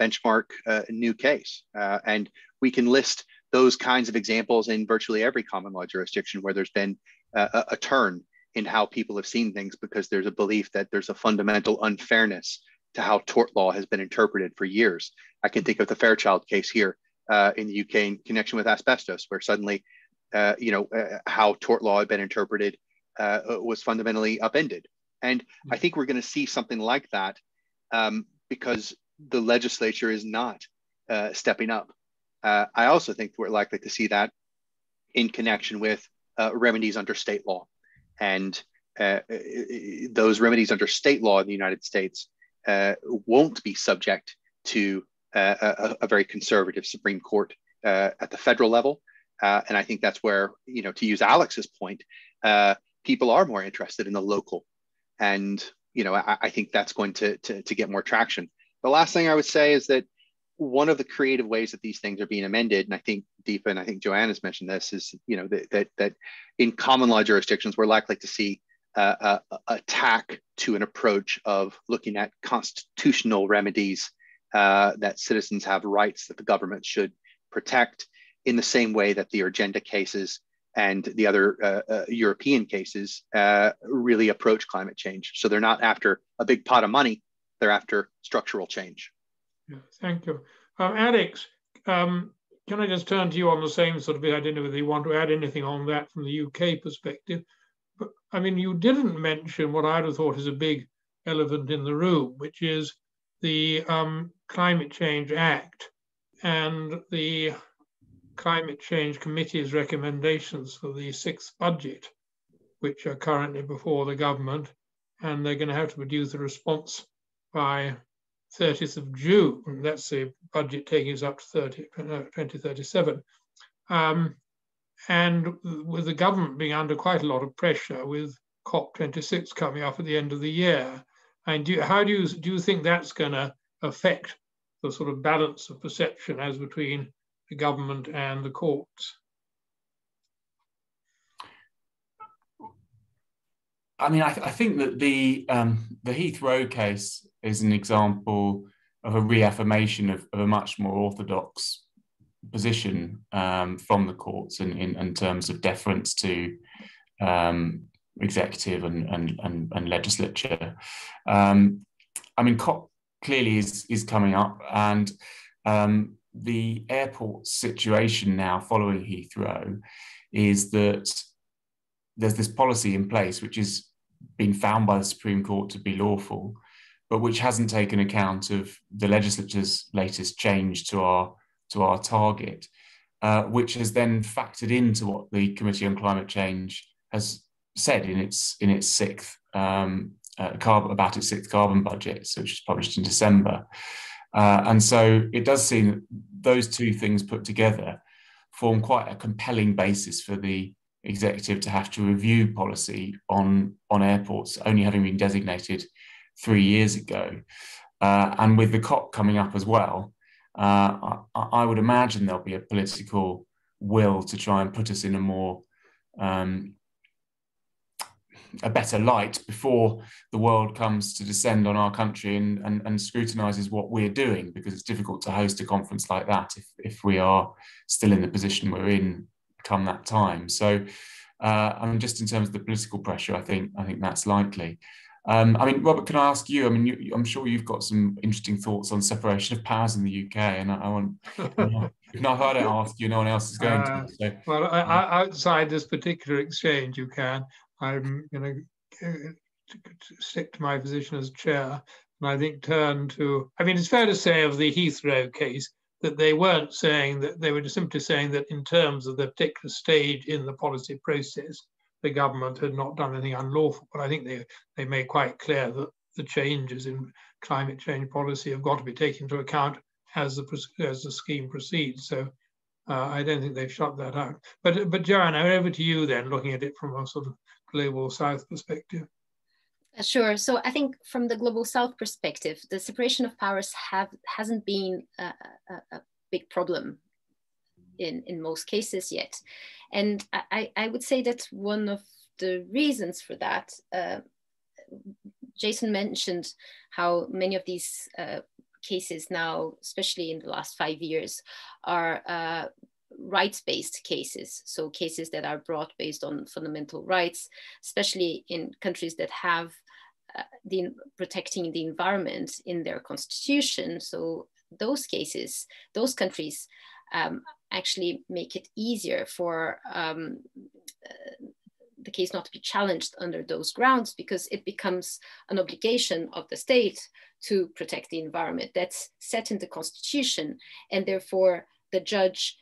benchmark new case. and we can list those kinds of examples in virtually every common law jurisdiction where there's been a, a turn in how people have seen things because there's a belief that there's a fundamental unfairness to how tort law has been interpreted for years. I can think of the Fairchild case here uh, in the UK in connection with asbestos, where suddenly, uh, you know, uh, how tort law had been interpreted uh, was fundamentally upended. And I think we're going to see something like that um, because the legislature is not uh, stepping up. Uh, I also think we're likely to see that in connection with uh, remedies under state law. And uh, those remedies under state law in the United States uh, won't be subject to uh, a, a, very conservative Supreme Court uh, at the federal level. Uh, and I think that's where, you know, to use Alex's point, people are more interested in the local. And, you know, I, I think that's going to, to, to get more traction. The last thing I would say is that one of the creative ways that these things are being amended, and I think Deepa and I think Joanne has mentioned this, is you know that that, that in common law jurisdictions we're likely to see a, a tack to an approach of looking at constitutional remedies uh, that citizens have rights that the government should protect, in the same way that the Urgenda cases and the other uh, uh European cases uh, really approach climate change. So they're not after a big pot of money; they're after structural change.
Yeah, thank you. Um, Alex, um, can I just turn to you on the same sort of bit? I don't know whether you want to add anything on that from the UK perspective. But I mean, you didn't mention what I'd have thought is a big elephant in the room, which is the um, Climate Change Act and the Climate Change Committee's recommendations for the sixth budget, which are currently before the government, and they're going to have to produce a response by 30th of June. That's the budget taking us up to 30, uh, 2037. Um, and with the government being under quite a lot of pressure with COP26 coming up at the end of the year, and do, how do you, do you think that's going to affect the sort of balance of perception as between the government and the courts?
I mean, I, th I think that the um, the Heathrow case is an example of a reaffirmation of, of a much more orthodox position um, from the courts in, in, in, terms of deference to um, executive and, and, and, and legislature. Um, I mean, COP clearly is, is coming up, and um, the airport situation now following Heathrow is that there's this policy in place which has been found by the Supreme Court to be lawful, but which hasn't taken account of the legislature's latest change to our to our target, uh, which has then factored into what the Committee on Climate Change has said in its in its sixth um, uh, carbon about its sixth carbon budget, so which was published in December. Uh, and so it does seem that those two things put together form quite a compelling basis for the executive to have to review policy on, on airports, only having been designated three years ago. Uh, and with the COP coming up as well, uh, I, I, would imagine there'll be a political will to try and put us in a more um, a better light before the world comes to descend on our country and, and, and scrutinizes what we're doing because it's difficult to host a conference like that if, if we are still in the position we're in come that time. So uh, I mean, just in terms of the political pressure, I think I think that's likely. Um, I mean, Robert, can I ask you? I mean, you, I'm sure you've got some interesting thoughts on separation of powers in the UK, and I, I want. if not, I don't ask you, no one else is going uh, to. So.
Well, I, outside this particular exchange, you can. I'm going to stick to my position as chair, and I think turn to. I mean, it's fair to say of the Heathrow case that they weren't saying that they were just simply saying that in terms of the particular stage in the policy process, the government had not done anything unlawful. But I think they, they made quite clear that the changes in climate change policy have got to be taken into account as the, as the scheme proceeds. So uh, I don't think they've shut that out. But, but Joana, over to you then, looking at it from a sort of global south perspective.
Uh, sure. So I think from the global south perspective, the separation of powers have hasn't been a, a, a big problem in, in most cases yet. And I, I would say that one of the reasons for that, uh, Jason mentioned how many of these uh, cases now, especially in the last five years, are uh, rights-based cases. So cases that are brought based on fundamental rights, especially in countries that have uh, the protecting the environment in their constitution. So those cases, those countries um, actually make it easier for um, uh, the case not to be challenged under those grounds because it becomes an obligation of the state to protect the environment that's set in the constitution and therefore the judge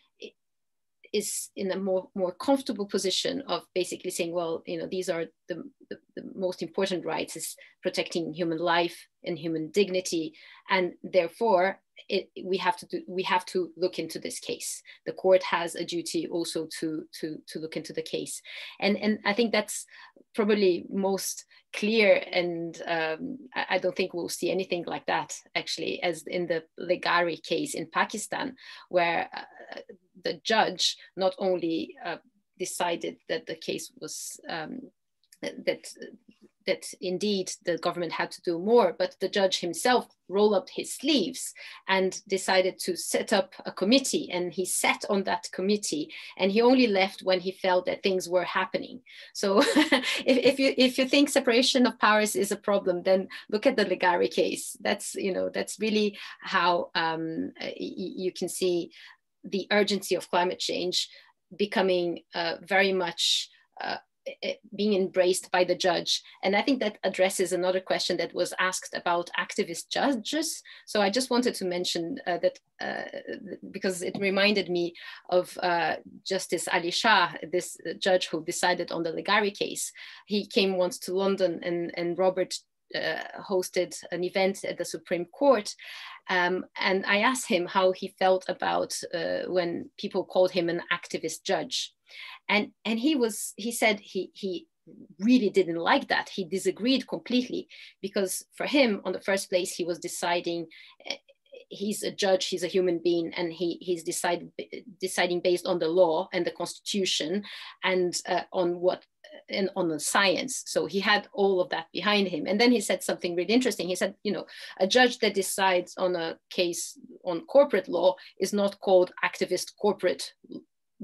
is in a more, more comfortable position of basically saying, well, you know, these are the, the, the, most important rights is protecting human life and human dignity. And therefore, it, we have to do, we have to look into this case. The court has a duty also to, to, to look into the case. And, and I think that's probably most clear and um, I, don't think we'll see anything like that actually as in the Leghari case in Pakistan where uh, the judge not only uh, decided that the case was um, that that indeed the government had to do more, but the judge himself rolled up his sleeves and decided to set up a committee. And he sat on that committee, and he only left when he felt that things were happening. So, if, if you if you think separation of powers is a problem, then look at the Leghari case. That's you know that's really how um, you can see the urgency of climate change becoming uh, very much uh, being embraced by the judge. And I think that addresses another question that was asked about activist judges. So I just wanted to mention uh, that uh, because it reminded me of uh, Justice Ali Shah, this judge who decided on the Leghari case. He came once to London and, and Robert uh, hosted an event at the Supreme Court. Um, and I asked him how he felt about uh, when people called him an activist judge. And, and he was, he said he, he really didn't like that. He disagreed completely because for him, on the first place, he was deciding eh, he's a judge he's a human being and he he's decided deciding based on the law and the constitution and uh, on what and on the science. So he had all of that behind him. And then he said something really interesting. He said, you know, a judge that decides on a case on corporate law is not called activist corporate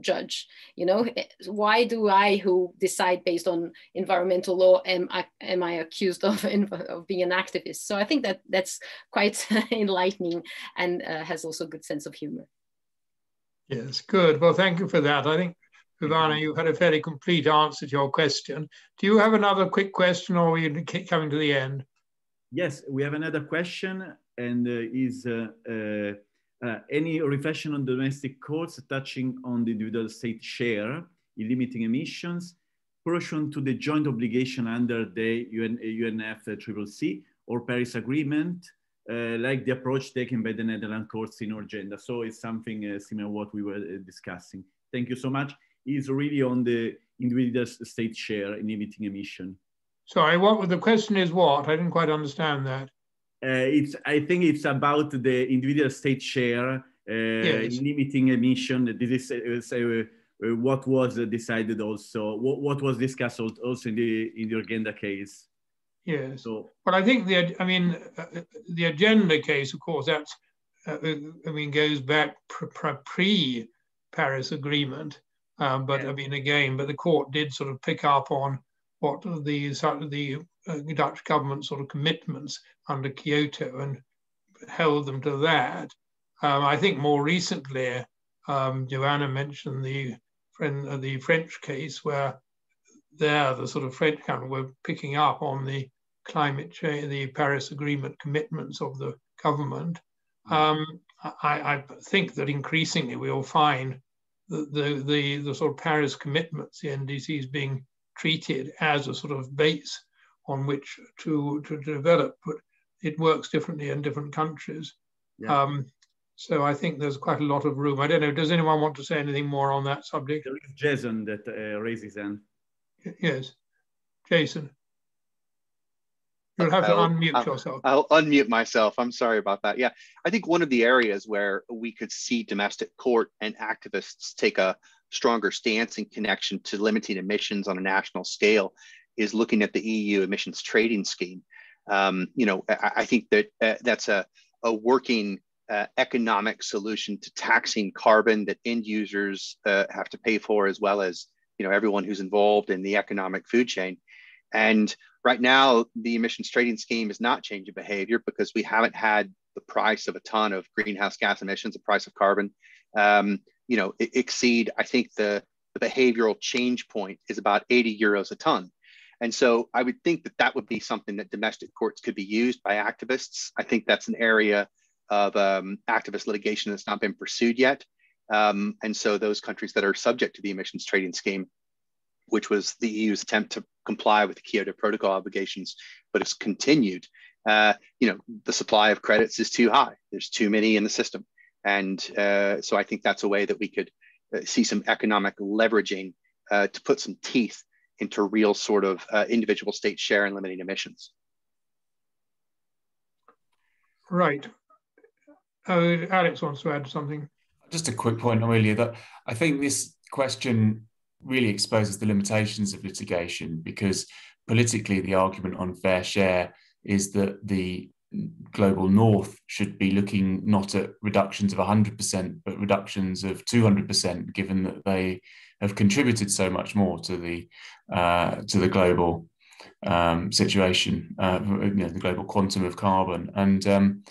judge you know why do i who decide based on environmental law am i am i accused of, of being an activist so i think that that's quite enlightening and uh, has also a good sense of humor
yes good well thank you for that i think Ivano, you had a fairly complete answer to your question. Do you have another quick question or are we coming to the end?
Yes, we have another question and uh, is uh, uh, uh, any reflection on domestic courts touching on the individual state share in limiting emissions, portion to the joint obligation under the UN, UNFCCC or Paris Agreement, uh, like the approach taken by the Netherlands courts in Urgenda. So it's something uh, similar to what we were discussing. Thank you so much is really on the individual state share in limiting emission.
Sorry, what the question is? What I didn't quite understand that.
Uh, it's I think it's about the individual state share uh, yes. in limiting emission. This is uh, uh, what was decided also. What, what was discussed also in the in the Urgenda case.
Yes. So, but I think the I mean uh, the Urgenda case, of course, that's uh, I mean goes back pre Paris Agreement. Um, but yeah. I mean, again, but the court did sort of pick up on what the the uh, Dutch government sort of commitments under Kyoto and held them to that. Um, I think more recently, um, Joana mentioned the uh, the French case where there the sort of French government were picking up on the climate change, the Paris Agreement commitments of the government. Mm. Um, I, I, think that increasingly we will find the, the, the, the sort of Paris commitments, the NDCs being treated as a sort of base on which to, to develop, but it works differently in different countries. Yeah. Um, so I think there's quite a lot of room. I don't know, does anyone want to say anything more on that subject?
There is Jason that uh, raises hand.
Yes, Jason. You'll have to I'll, unmute
I'll,
yourself.
I'll unmute myself. I'm sorry about that. Yeah, I think one of the areas where we could see domestic court and activists take a stronger stance in connection to limiting emissions on a national scale is looking at the EU emissions trading scheme. Um, you know, I, I think that uh, that's a, a working uh, economic solution to taxing carbon that end users uh, have to pay for, as well as you know everyone who's involved in the economic food chain. And right now, the emissions trading scheme is not changing behavior because we haven't had the price of a ton of greenhouse gas emissions, the price of carbon, um, you know, exceed. I think the, the behavioral change point is about 80 euros a ton. And so I would think that that would be something that domestic courts could be used by activists. I think that's an area of um, activist litigation that's not been pursued yet. Um, and so those countries that are subject to the emissions trading scheme which was the EU's attempt to comply with the Kyoto Protocol obligations, but it's continued. Uh, you know, the supply of credits is too high. There's too many in the system, and uh, so I think that's a way that we could uh, see some economic leveraging uh, to put some teeth into real sort of uh, individual state share and limiting emissions.
Right. Uh, Alex wants to add something.
Just a quick point, Amelia, that I think this question really exposes the limitations of litigation because politically the argument on fair share is that the global north should be looking not at reductions of 100% but reductions of 200% given that they have contributed so much more to the uh, to the global um, situation uh, you know, the global quantum of carbon and um,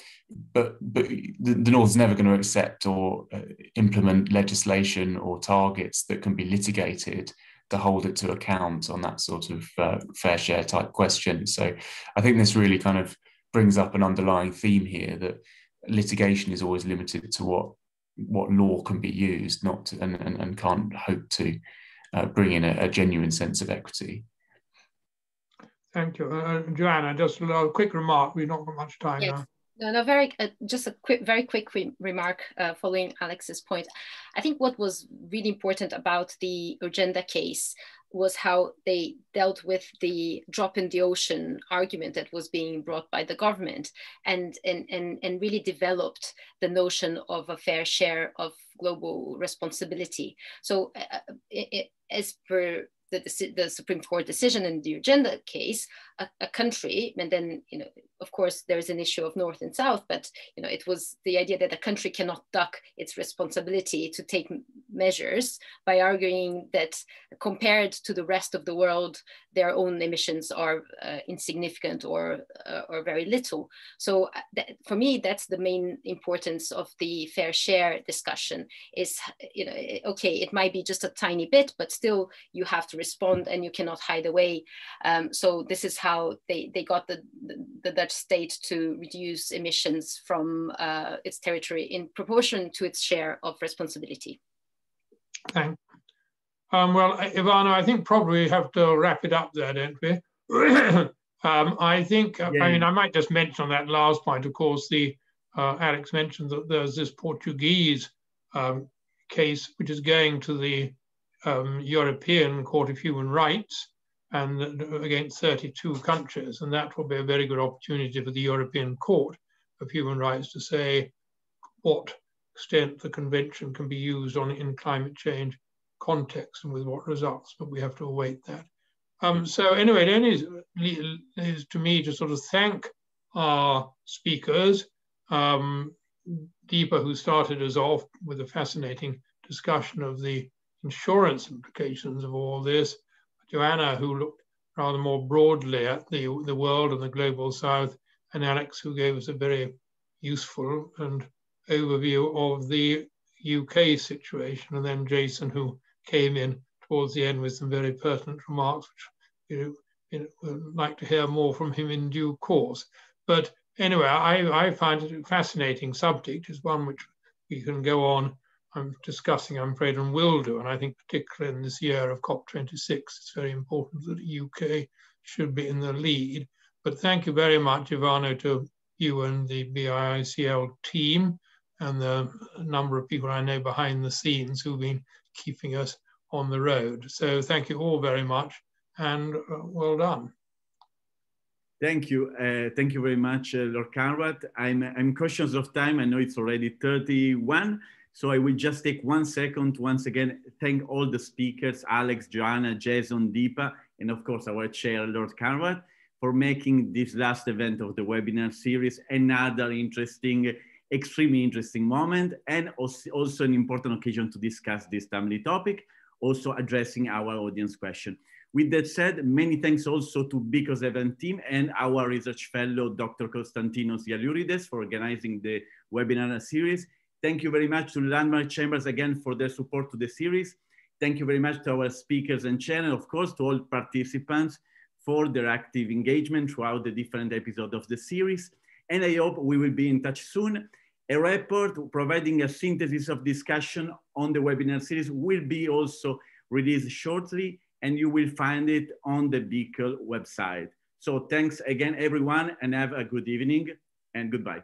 but but the, North is never going to accept or uh, implement legislation or targets that can be litigated to hold it to account on that sort of uh, fair share type question. So I think this really kind of brings up an underlying theme here that litigation is always limited to what what law can be used, not to, and, and, and can't hope to uh, bring in a, a, genuine sense of equity.
Thank you. Uh, Joana, just a quick remark. We've not got much time yes. now.
No, no, very, uh, just a quick, very quick re remark uh, following Alex's point. I think what was really important about the Urgenda case was how they dealt with the drop in the ocean argument that was being brought by the government and, and, and, and really developed the notion of a fair share of global responsibility. So uh, uh it, it, as per the, the Supreme Court decision in the Urgenda case, a, a, country, and then, you know, of course, there is an issue of North and South, but, you know, it was the idea that a country cannot duck its responsibility to take measures by arguing that compared to the rest of the world, their own emissions are uh, insignificant or, uh, or very little. So uh, that, for me, that's the main importance of the fair share discussion is, you know, okay, it might be just a tiny bit, but still you have to respond and you cannot hide away. Um, so this is how they, they got the, the, the Dutch state to reduce emissions from uh, its territory in proportion to its share of responsibility.
Thanks. Um, well, Ivano, I think probably we have to wrap it up there, don't we? um, I think, yeah. I mean, I might just mention on that last point, of course, the uh, Alex mentioned that there's this Portuguese um, case which is going to the um, European Court of Human Rights and against 32 countries. And that will be a very good opportunity for the European Court of Human Rights to say what extent the convention can be used on in climate change context and with what results, but we have to await that. Um, so anyway, it only is, is, to me to sort of thank our speakers, um, Deepa, who started us off with a fascinating discussion of the insurance implications of all this, Joana, who looked rather more broadly at the, the world and the global south, and Alex, who gave us a very useful and overview of the UK situation, and then Jason, who came in towards the end with some very pertinent remarks, which you know, would like to hear more from him in due course. But anyway, I, I find it a fascinating subject. It's one which we can go on I'm discussing, I'm afraid, and will do. And I think particularly in this year of COP26, it's very important that the UK should be in the lead. But thank you very much, Ivano, to you and the BIICL team and the number of people I know behind the scenes who've been keeping us on the road. So thank you all very much and uh, well done.
Thank you. Uh, thank you very much, uh, Lord Carnwath. I'm, I'm cautious of time. I know it's already 31. So I will just take one second to once again thank all the speakers, Alex, Joana, Jason, Deepa, and of course our chair, Lord Carnwath, for making this last event of the webinar series another interesting, extremely interesting moment, and also an important occasion to discuss this timely topic, also addressing our audience question. With that said, many thanks also to BIICL's event team and our research fellow, Dr. Constantinos Yiallourides for organizing the webinar series, Thank you very much to Landmark Chambers again for their support to the series. Thank you very much to our speakers and channel, of course, to all participants for their active engagement throughout the different episodes of the series. And I hope we will be in touch soon. A report providing a synthesis of discussion on the webinar series will be also released shortly and you will find it on the BIICL website. So thanks again, everyone, and have a good evening and goodbye.